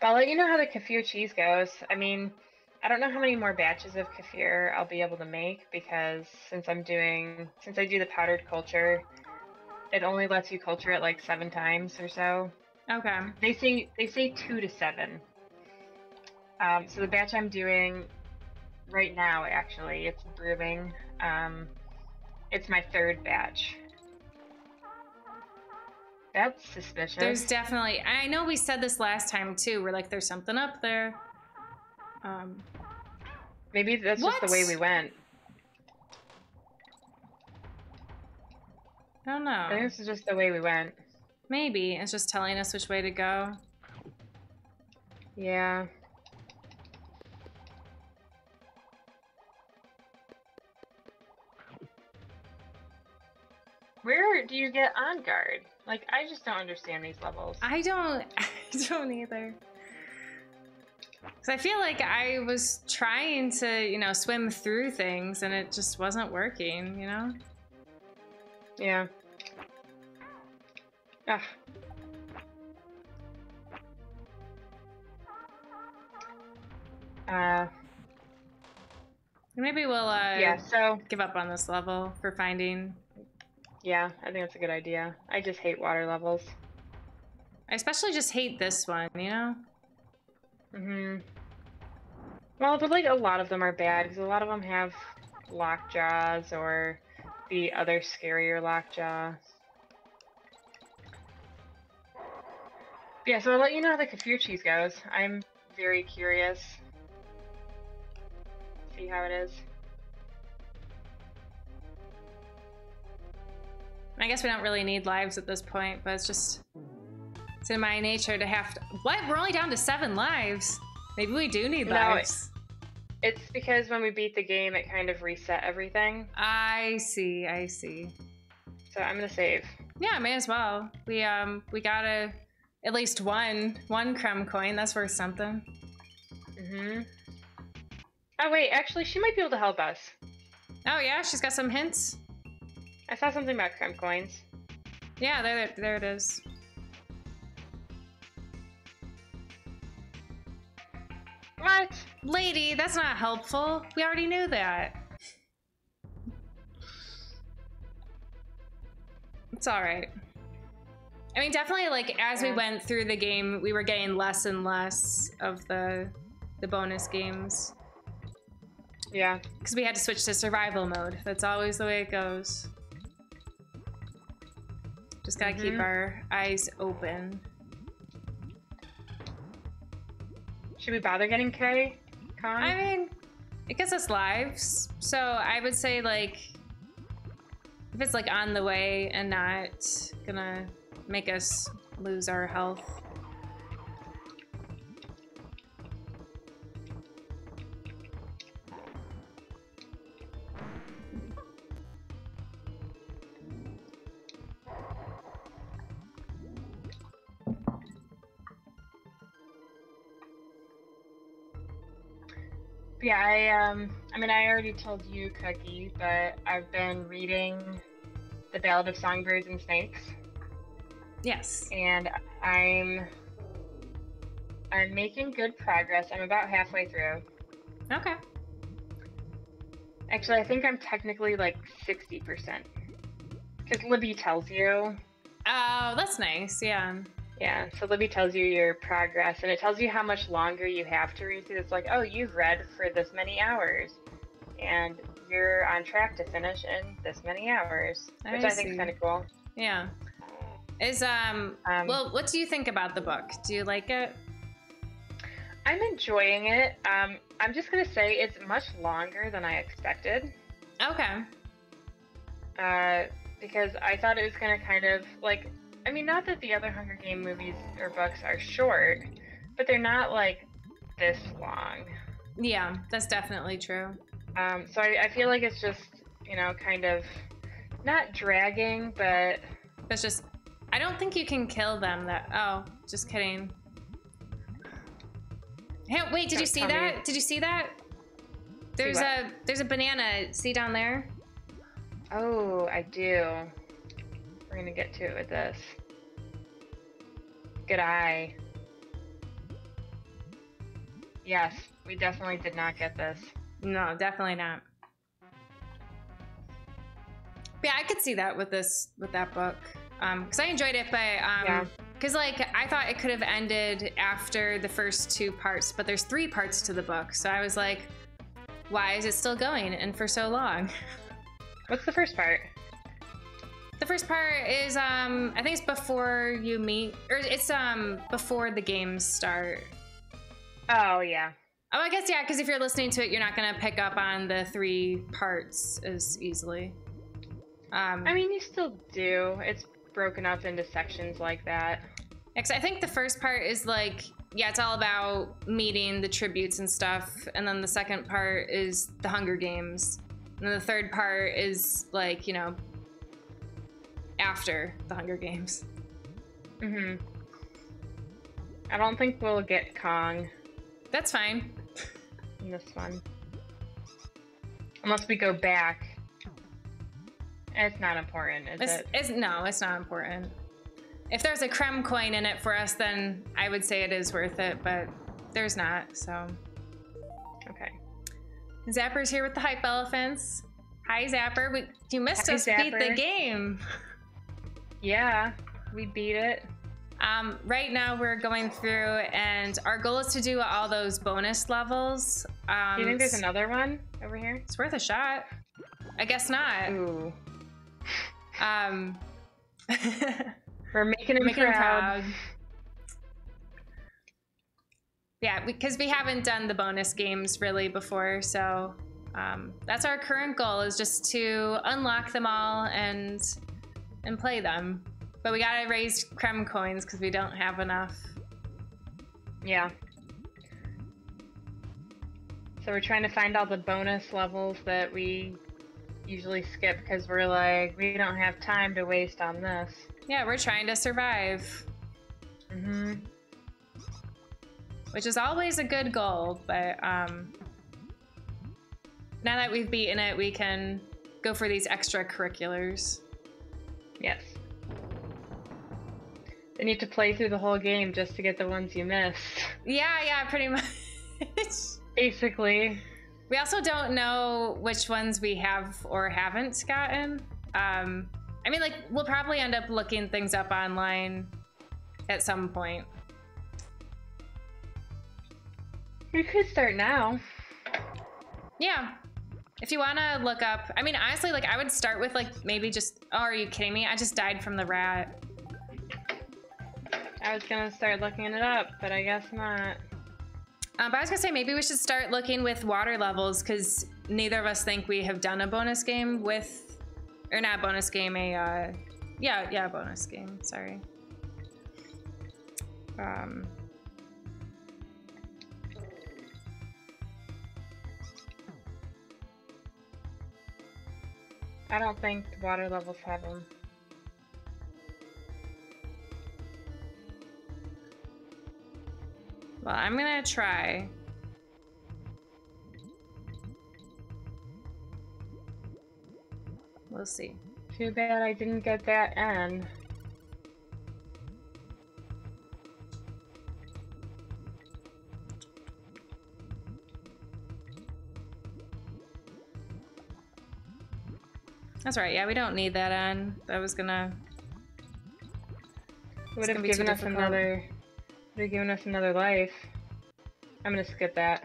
But I'll let you know how the kefir cheese goes. I mean, I don't know how many more batches of kefir I'll be able to make because since I'm doing, since I do the powdered culture, it only lets you culture it like seven times or so. Okay. They say they say two to seven. Um, so the batch I'm doing right now, actually, it's brewing. Um, it's my third batch. That's suspicious. There's definitely. I know we said this last time too. We're like, there's something up there. Um, Maybe that's just the way we went. I don't I think know. this is just the way we went. Maybe it's just telling us which way to go. Yeah. Where do you get on guard? Like, I just don't understand these levels. I don't. <laughs> I don't either. Because I feel like I was trying to, you know, swim through things and it just wasn't working. You know. Yeah. Ugh. Uh, Maybe we'll uh, yeah, so, give up on this level for finding. Yeah, I think that's a good idea. I just hate water levels. I especially just hate this one. You know. hmm Well, but like a lot of them are bad because a lot of them have lockjaws or the other scarier lockjaw. Yeah, so I'll let you know how the kefir cheese goes. I'm very curious. See how it is. I guess we don't really need lives at this point, but it's just it's in my nature to have to. What? We're only down to seven lives. Maybe we do need No, lives. It's because when we beat the game, it kind of reset everything. I see. I see. So I'm gonna save. Yeah, may as well. We um we got a at least one one Kremkoin. That's worth something. hmm Oh wait, actually, she might be able to help us. Oh yeah, she's got some hints. I saw something about Kremkoins. Yeah, there, there it is. What? Lady, that's not helpful. We already knew that. It's all right. I mean, definitely, like as we went through the game, we were getting less and less of the the bonus games Yeah. because we had to switch to survival mode. That's always the way it goes. Gotta keep Mhm. our eyes open. Should we bother getting Kay? Con? I mean, it gets us lives. So I would say like if it's like on the way and not gonna make us lose our health. Yeah, I um I mean I already told you, Cookie, but I've been reading The Ballad of Songbirds and Snakes Yes. and I'm I'm making good progress. I'm about halfway through. Okay. Actually, I think I'm technically like 60%. Cuz Libby tells you. Oh, that's nice. Yeah. Yeah, so Libby tells you your progress and it tells you how much longer you have to read through. It's like, "Oh, you've read for this many hours." And you're on track to finish in this many hours, I which I think is kind of cool. Yeah. Is um, Um, well, what do you think about the book? Do you like it? I'm enjoying it. Um, I'm just gonna say it's much longer than I expected. Okay. Uh, because I thought it was gonna kind of like, I mean, not that the other Hunger Game movies or books are short, but they're not like this long. Yeah, that's definitely true. Um, so I, I feel like it's just, you know, kind of not dragging, but It's just, I don't think you can kill them. That. Oh, just kidding. Hey, wait, did you see me. that? Did you see that? There's what? a there's a banana. See down there? oh, I do. We're gonna get to it with this. Good eye. Yes, we definitely did not get this. No, definitely not. Yeah, I could see that with this with that book. Um, because I enjoyed it, but Yeah. um, because like I thought it could have ended after the first two parts, but there's three parts to the book, so I was like, why is it still going and for so long? <laughs> What's the first part? The first part is um, I think it's before you meet, or it's um before the games start. Oh yeah. Oh, I guess yeah, because if you're listening to it, you're not gonna pick up on the three parts as easily. Um, I mean, you still do. It's broken up into sections like that. Because I think the first part is like, yeah, it's all about meeting the tributes and stuff. And then the second part is the Hunger Games. And then the third part is like, you know, after the Hunger Games. hmm I don't think we'll get Kong That's fine. <laughs> in this one. Unless we go back. It's not important, is It's, it? it's no, it's not important. If there's a Kremkoin in it for us, then I would say it is worth it, but there's not, so. Okay. Zapper's here with the hype elephants. Hi, Zapper. We, you missed Hi, us beat the game. Yeah, we beat it. Um, right now we're going through, and our goal is to do all those bonus levels. Um, Do you think there's another one over here? It's worth a shot. I guess not. Ooh. Um, <laughs> We're making him making him proud. proud. Yeah, because we haven't done the bonus games really before, so um, that's our current goal is just to unlock them all and and play them. But we gotta raise Kremkoins because we don't have enough. Yeah. So we're trying to find all the bonus levels that we usually skip because we're like, we don't have time to waste on this. Yeah, we're trying to survive, Mm-hmm. which is always a good goal. But um, now that we've beaten it, we can go for these extracurriculars. Yes. Then you have to play through the whole game just to get the ones you missed. Yeah, yeah, pretty much. <laughs> Basically. we also don't know which ones we have or haven't gotten. Um, I mean, like, we'll probably end up looking things up online at some point. We could start now. Yeah. If you want to look up, I mean, honestly, like, I would start with, like, maybe just, oh, are you kidding me? I just died from the rat. I was gonna start looking it up, but I guess not. Um, but I was gonna say maybe we should start looking with water levels because neither of us think we have done a bonus game with, or not bonus game, a uh, yeah, yeah, bonus game. Sorry. Um, I don't think the water levels have them. well, I'm gonna try. We'll see. Too bad I didn't get that N. That's right. Yeah, we don't need that on. That was gonna. Would have gonna be too given us difficult. another. Would have given us another life. I'm gonna skip that.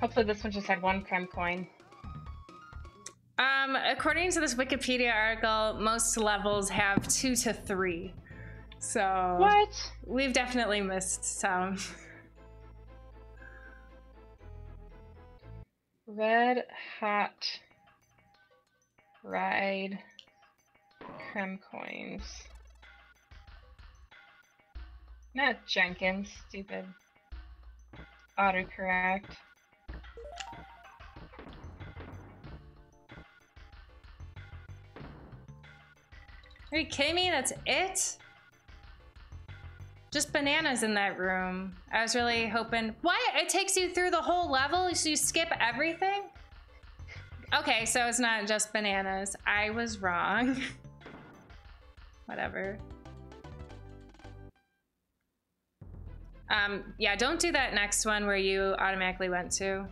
Hopefully this one just had one Kremkoin. Um, according to this Wikipedia article, most levels have two to three. So What? we've definitely missed some. <laughs> Red hot ride creme coins. Not Jenkins, stupid. Autocorrect. Are you kidding me? That's it? Just bananas in that room. I was really hoping. What? It takes you through the whole level, so you skip everything? Okay, so it's not just bananas. I was wrong. <laughs> Whatever. Um, yeah, don't do that next one where you automatically went to.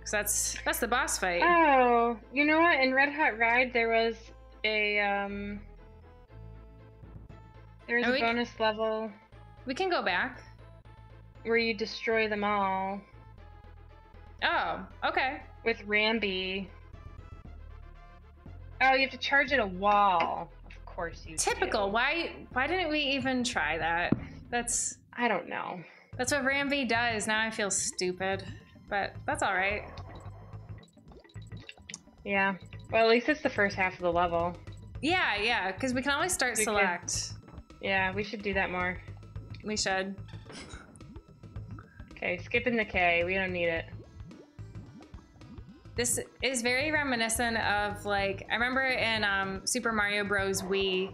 Cause that's that's the boss fight. Oh, you know what? In Red Hot Ride, there was a um, there was Are a we- bonus level We can go back. where you destroy them all Oh, okay. with Rambi. Oh, you have to charge at a wall. Of course you. Typical. do. Why why didn't we even try that? That's I don't know. that's what Rambi does. Now I feel stupid. But that's all right. Yeah. Well, at least it's the first half of the level. Yeah, yeah, because we can always start We select. Yeah, we should do that more. We should. Okay, skipping the K. We don't need it. This is very reminiscent of like I remember in um, Super Mario Bros. Wii,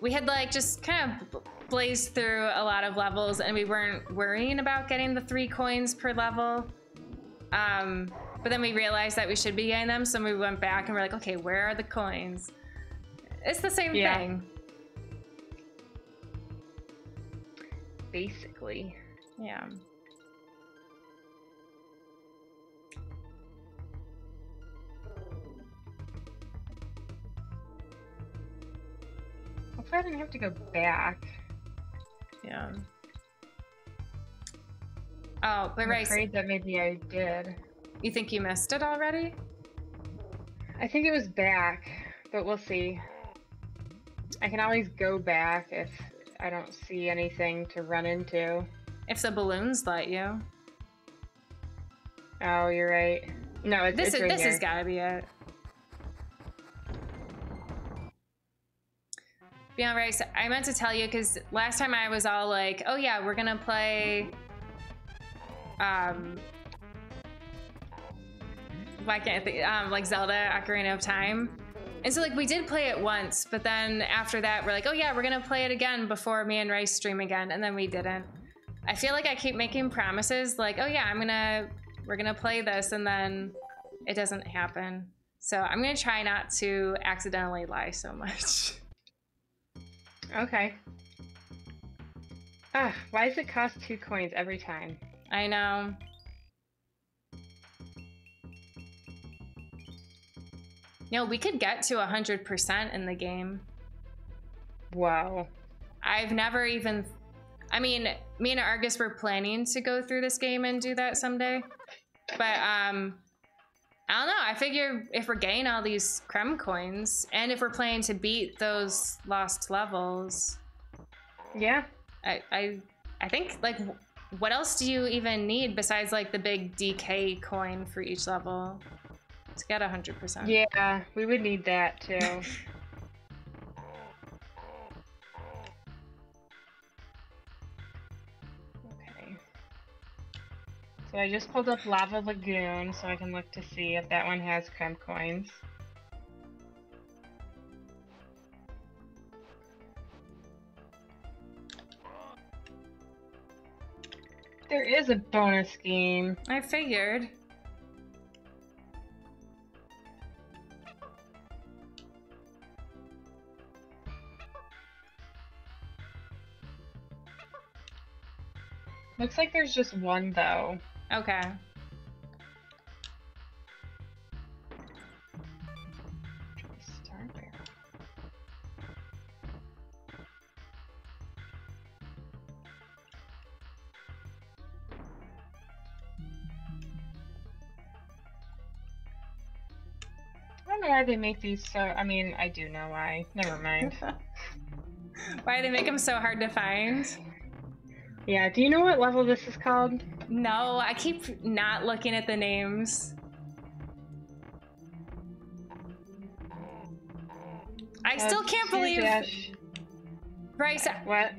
we had like just kind of blazed through a lot of levels and we weren't worrying about getting the three coins per level. Um, but then we realized that we should be getting them, so we went back and we're like, okay, where are the coins? It's the same Yeah. thing. Basically. Yeah. Hopefully, I didn't have to go back. Yeah. Oh, but I'm right. afraid that maybe I did. You think you missed it already? I think it was back, but we'll see. I can always go back if I don't see anything to run into. If the balloons let you. Oh, you're right. No, it's, This it's is right this here. has got to be it. Be all right. So I meant to tell you because last time I was all like, "Oh yeah, we're gonna play." Um, why can't I think? Um, like Zelda: Ocarina of Time, And so like we did play it once, but then after that we're like, oh yeah, we're gonna play it again before me and Rice stream again, and then we didn't. I feel like I keep making promises like, oh yeah, I'm gonna we're gonna play this, and then it doesn't happen. So I'm gonna try not to accidentally lie so much. <laughs> Okay. Ah, why does it cost two coins every time? I know. You know, we could get to 100% in the game. Wow. I've never even. I mean, me and Argus were planning to go through this game and do that someday. But, um. I don't know. I figure if we're getting all these Kremkoins, and if we're playing to beat those lost levels, Yeah. I, I, I think like, what else do you even need besides like the big DK coin for each level get hundred percent? Yeah, we would need that too. <laughs> okay. So I just pulled up Lava Lagoon so I can look to see if that one has Kremkoins. There is a bonus game. I figured. Looks like there's just one though. Okay. I don't know why they make these so. I mean, I do know why. Never mind. <laughs> Why do they make them so hard to find? Yeah, do you know what level this is called? No, I keep not looking at the names. I still can't believe, dash- Bryce. What?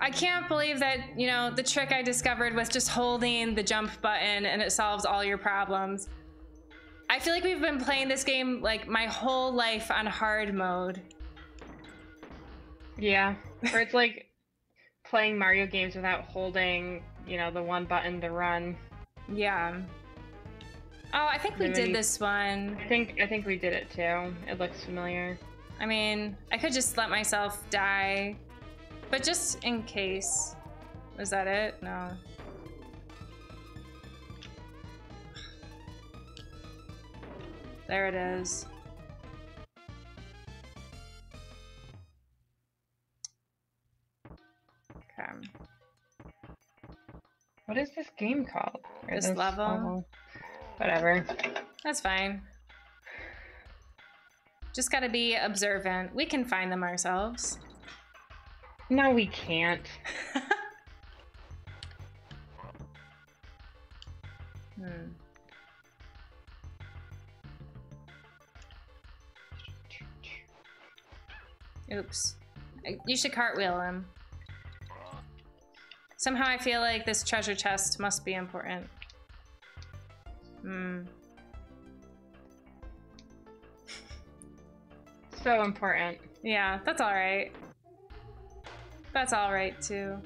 I can't believe that you know the trick I discovered was just holding the jump button and it solves all your problems. I feel like we've been playing this game like my whole life on hard mode. Yeah. Or it's like playing Mario games without holding, you know, the one button to run. Yeah. Oh, I think we did this one. I think I think we did it too. It looks familiar. I mean, I could just let myself die, but just in case. Was that it? No. There it is. What is this game called? Or This level? Whatever. That's fine. Just gotta be observant. We can find them ourselves. No, we can't. <laughs> Hmm. Oops. You should cartwheel him. Somehow I feel like this treasure chest must be important. Hmm. <laughs> So important. Yeah, that's alright. That's alright too.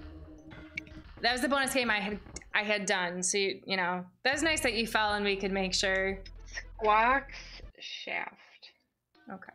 That was the bonus game I had I had done, so you, you know. That was nice that you fell and we could make sure. Squawks Shaft. Okay.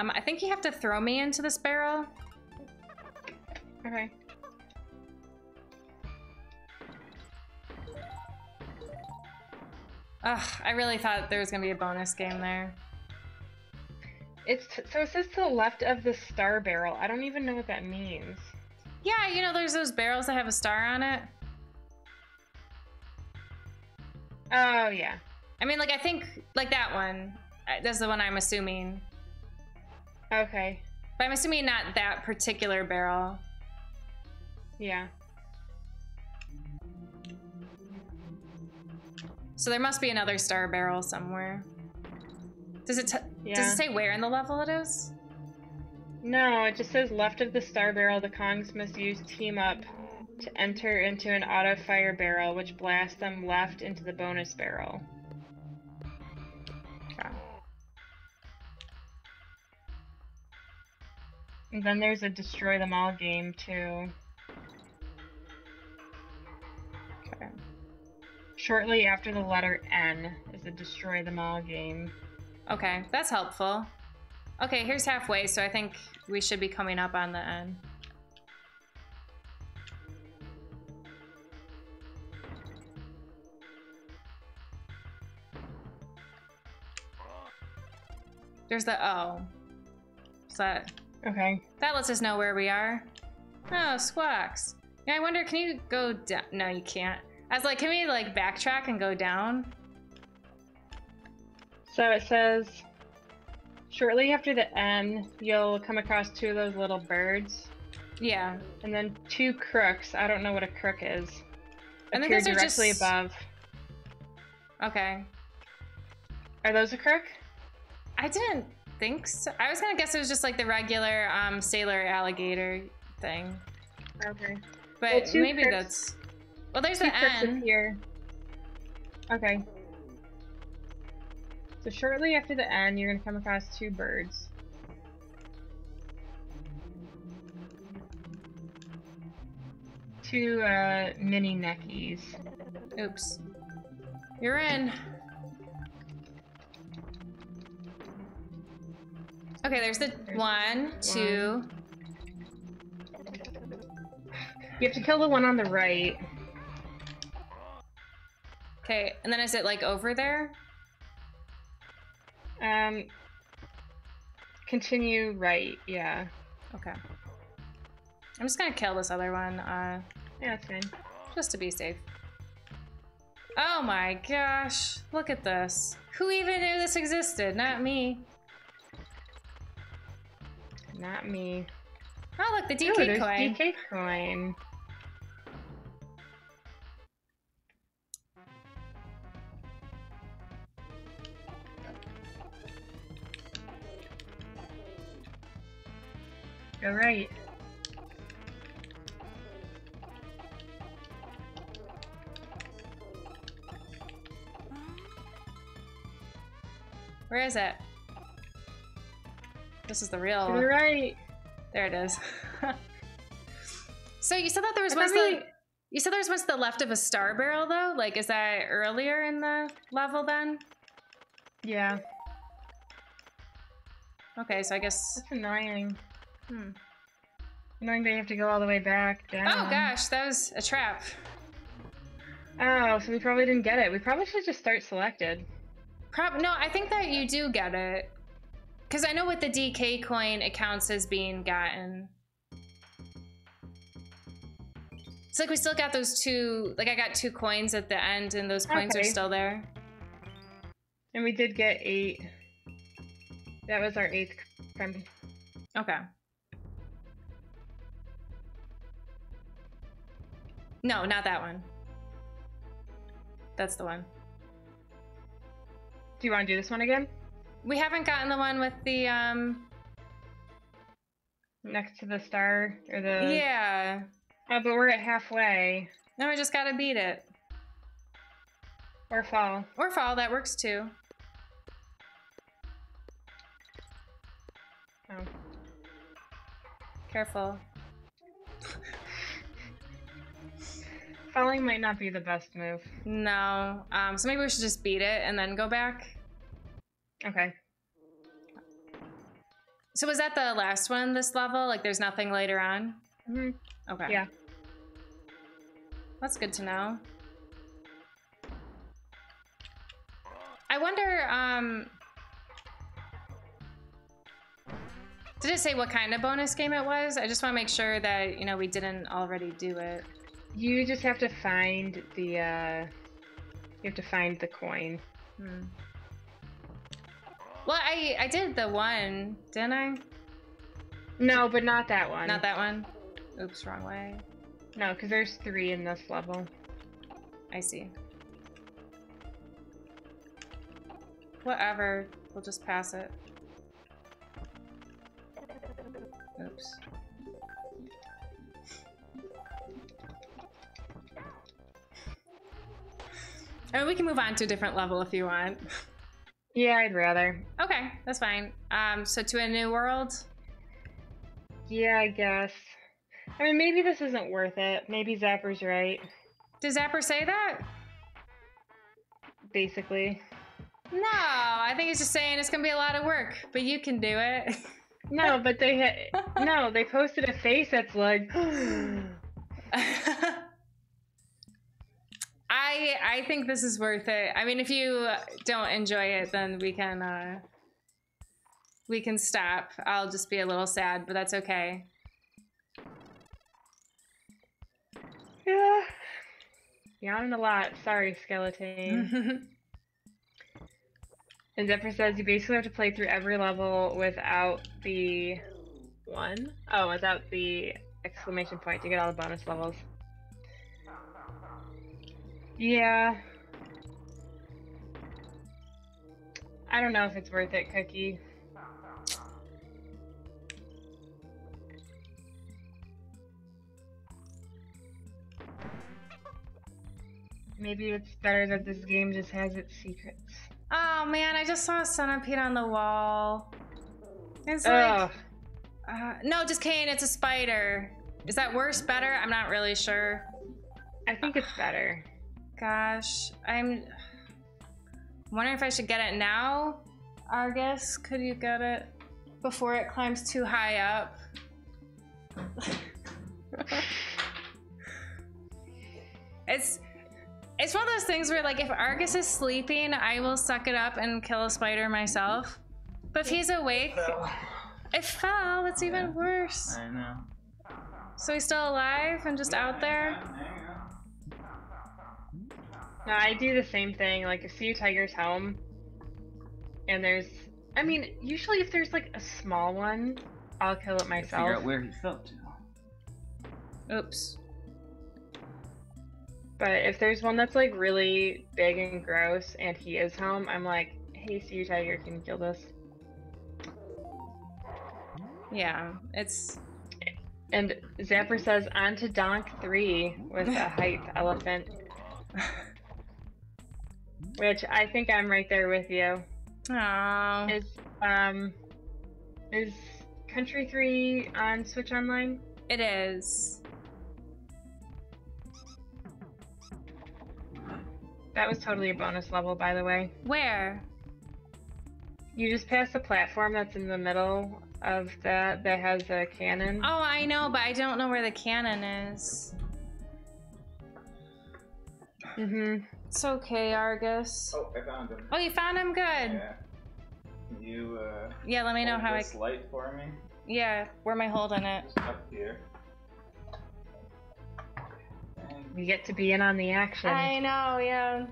Um, I think you have to throw me into this barrel. Okay. Ugh, I really thought there was gonna be a bonus game there. It's so it says to the left of the star barrel. I don't even know what that means. Yeah, you know, there's those barrels that have a star on it. Oh yeah. I mean, like I think like that one. uh, That's the one I'm assuming. Okay. But I'm assuming not that particular barrel. Yeah. So there must be another star barrel somewhere. Does it t- Yeah. does it say where in the level it is? No, it just says left of the star barrel, the Kongs must use team up to enter into an auto fire barrel, which blasts them left into the bonus barrel. And then there's a destroy them all game too. Okay. Shortly after the letter N is a destroy them all game. Okay, that's helpful. Okay, here's halfway, so I think we should be coming up on the N. There's the O. So that, Okay. that lets us know where we are. Oh, squawks. Yeah, I wonder, can you go down? No, you can't. I was like, can we like backtrack and go down? So it says shortly after the N, you'll come across two of those little birds, Yeah. and then two Krooks. I don't know what a Krook is. And then those are directly just- above. Okay. Are those a Krook? I didn't think so. I was gonna guess it was just like the regular um, sailor alligator thing, Okay. but Well, maybe Krooks- that's. Well, there's Two Krooks N. appear. Okay. So shortly after the N, you're gonna come across two birds. Two uh, mini neckies. Oops. You're in. Okay, there's the one, two. You have to kill the one on the right. Okay, and then is it like over there? Um, continue right. Yeah. Okay. I'm just gonna kill this other one, uh, Yeah, that's fine. just to be safe. Oh my gosh, look at this. Who even knew this existed? Not me. Not me. Oh, look, the DK there's coin. DK coin. Go right. Where is it? This is the real. To the right. There it is. <laughs> so you said that there was I one. thought to we- the- You said there was one to the left of a star barrel, though. Like, is that earlier in the level then? Yeah. Okay, so I guess. That's annoying. Hmm. Annoying you have to go all the way back down. Oh gosh, that was a trap. Oh, so we probably didn't get it. We probably should just start selected. Prob no, I think that you do get it. Because I know with the DK coin, it counts as being gotten. It's like we still got those two. Like I got two coins at the end, and those coins are still there. And we did get eight. That was our eighth crumb. Okay. No, not that one. That's the one. Do you want to do this one again? We haven't gotten the one with the um. Next to the star or the Yeah. Oh, but we're at halfway. No, we just gotta beat it Or fall. or fall. That works too. Oh. Careful. Falling might not be the best move. No. Um. So maybe we should just beat it and then go back. Okay. So was that the last one? This level? Like, there's nothing later on. hmm Okay. Yeah. That's good to know. I wonder, um... Did it say what kind of bonus game it was? I just want to make sure that you know we didn't already do it. You just have to find the. uh You have to find the coin. Hmm. Well, I I did the one, didn't I? No, but not that one. Not that one. Oops, wrong way. No, because there's three in this level. I see. Whatever. We'll just pass it. Oops. I mean, we can move on to a different level if you want. <laughs> Yeah, I'd rather. Okay, that's fine. Um, so to a new world. Yeah, I guess. I mean, maybe this isn't worth it. Maybe Zapper's right. Does Zapper say that? Basically. No, I think he's just saying it's gonna be a lot of work, but you can do it. No, but they had <laughs> no. They posted a face that's like. <gasps> <laughs> I I think this is worth it. I mean, if you don't enjoy it, then we can uh, we can stop. I'll just be a little sad, but that's okay. yeah. Yawning a lot. Sorry, skeleton. <laughs> and Zephyr says you basically have to play through every level without the one. Oh, without the exclamation point to get all the bonus levels. Yeah. I don't know if it's worth it, Cookie. Maybe it's better that this game just has its secrets. oh man, I just saw a centipede on the wall. It's like Ugh. uh, no, just Kane. It's a spider. Is that worse? Better? I'm not really sure. I think it's better. Gosh, I'm wondering if I should get it now. Argus, could you get it before it climbs too high up? <laughs> it's it's one of those things where like if Argus is sleeping, I will suck it up and kill a spider myself. But if he's awake, it fell. It's even worse. I know. So he's still alive and just out there. No, I do the same thing. Like, if Sea Tiger's home, and there's, I mean, usually if there's like a small one, I'll kill it myself. Figure myself. out where he fell to. Oops. But if there's one that's like really big and gross, and he is home, I'm like, hey, Sea Tiger, can you kill this? Yeah, it's And Zapper says, on to Donk 3 with a <laughs> hype elephant. <laughs> Which I think I'm right there with you. oh Is um is Country 3 on Switch Online? it is. That was totally a bonus level, by the way. Where? You just pass the platform that's in the middle of that that has a cannon. Oh, I know, but I don't know where the cannon is. Mm-hmm. It's okay, Argus. Oh, I found him. Oh, you found him. Good. Yeah. Can you uh, Yeah, let me know hold how I. this light for me? Yeah, where am I holding it? Just up here. Thank You get to be in on the action. I know. Yeah.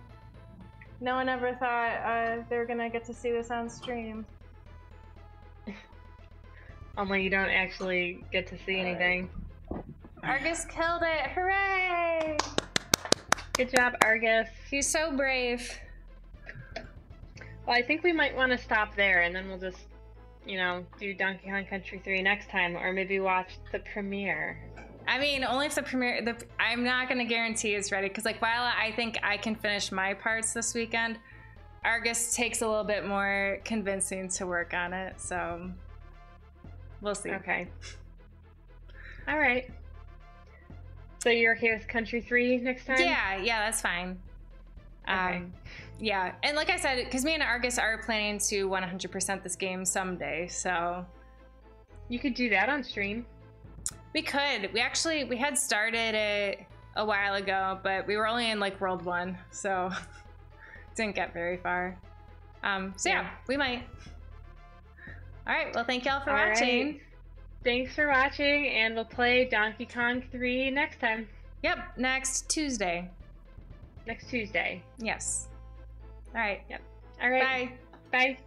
No one ever thought uh, they were gonna get to see this on stream. <laughs> Only you don't actually get to see Alright. anything. Argus killed it! Hooray! Good job, Argus. He's so brave. Well, I think we might want to stop there, and then we'll just, you know, do Donkey Kong Country 3 next time, or maybe watch the premiere. I mean, only if the premiere. The I'm not gonna guarantee it's ready because, like, while I think I can finish my parts this weekend, Argus takes a little bit more convincing to work on it. So we'll see. Okay. All right. So you're okay with Country 3 next time? Yeah, yeah, that's fine. Okay. Um, yeah, and like I said, because me and Argus are planning to 100% this game someday, so You could do that on stream. we could. We actually we had started it a while ago, but we were only in like World One, so <laughs> didn't get very far. Um, so yeah, Yeah. we might. All right. Well, thank y'all for All watching. right. Thanks for watching, and we'll play Donkey Kong 3 next time, Yep. Next Tuesday. next Tuesday. Yes. All right. Yep. All right. Bye. Bye.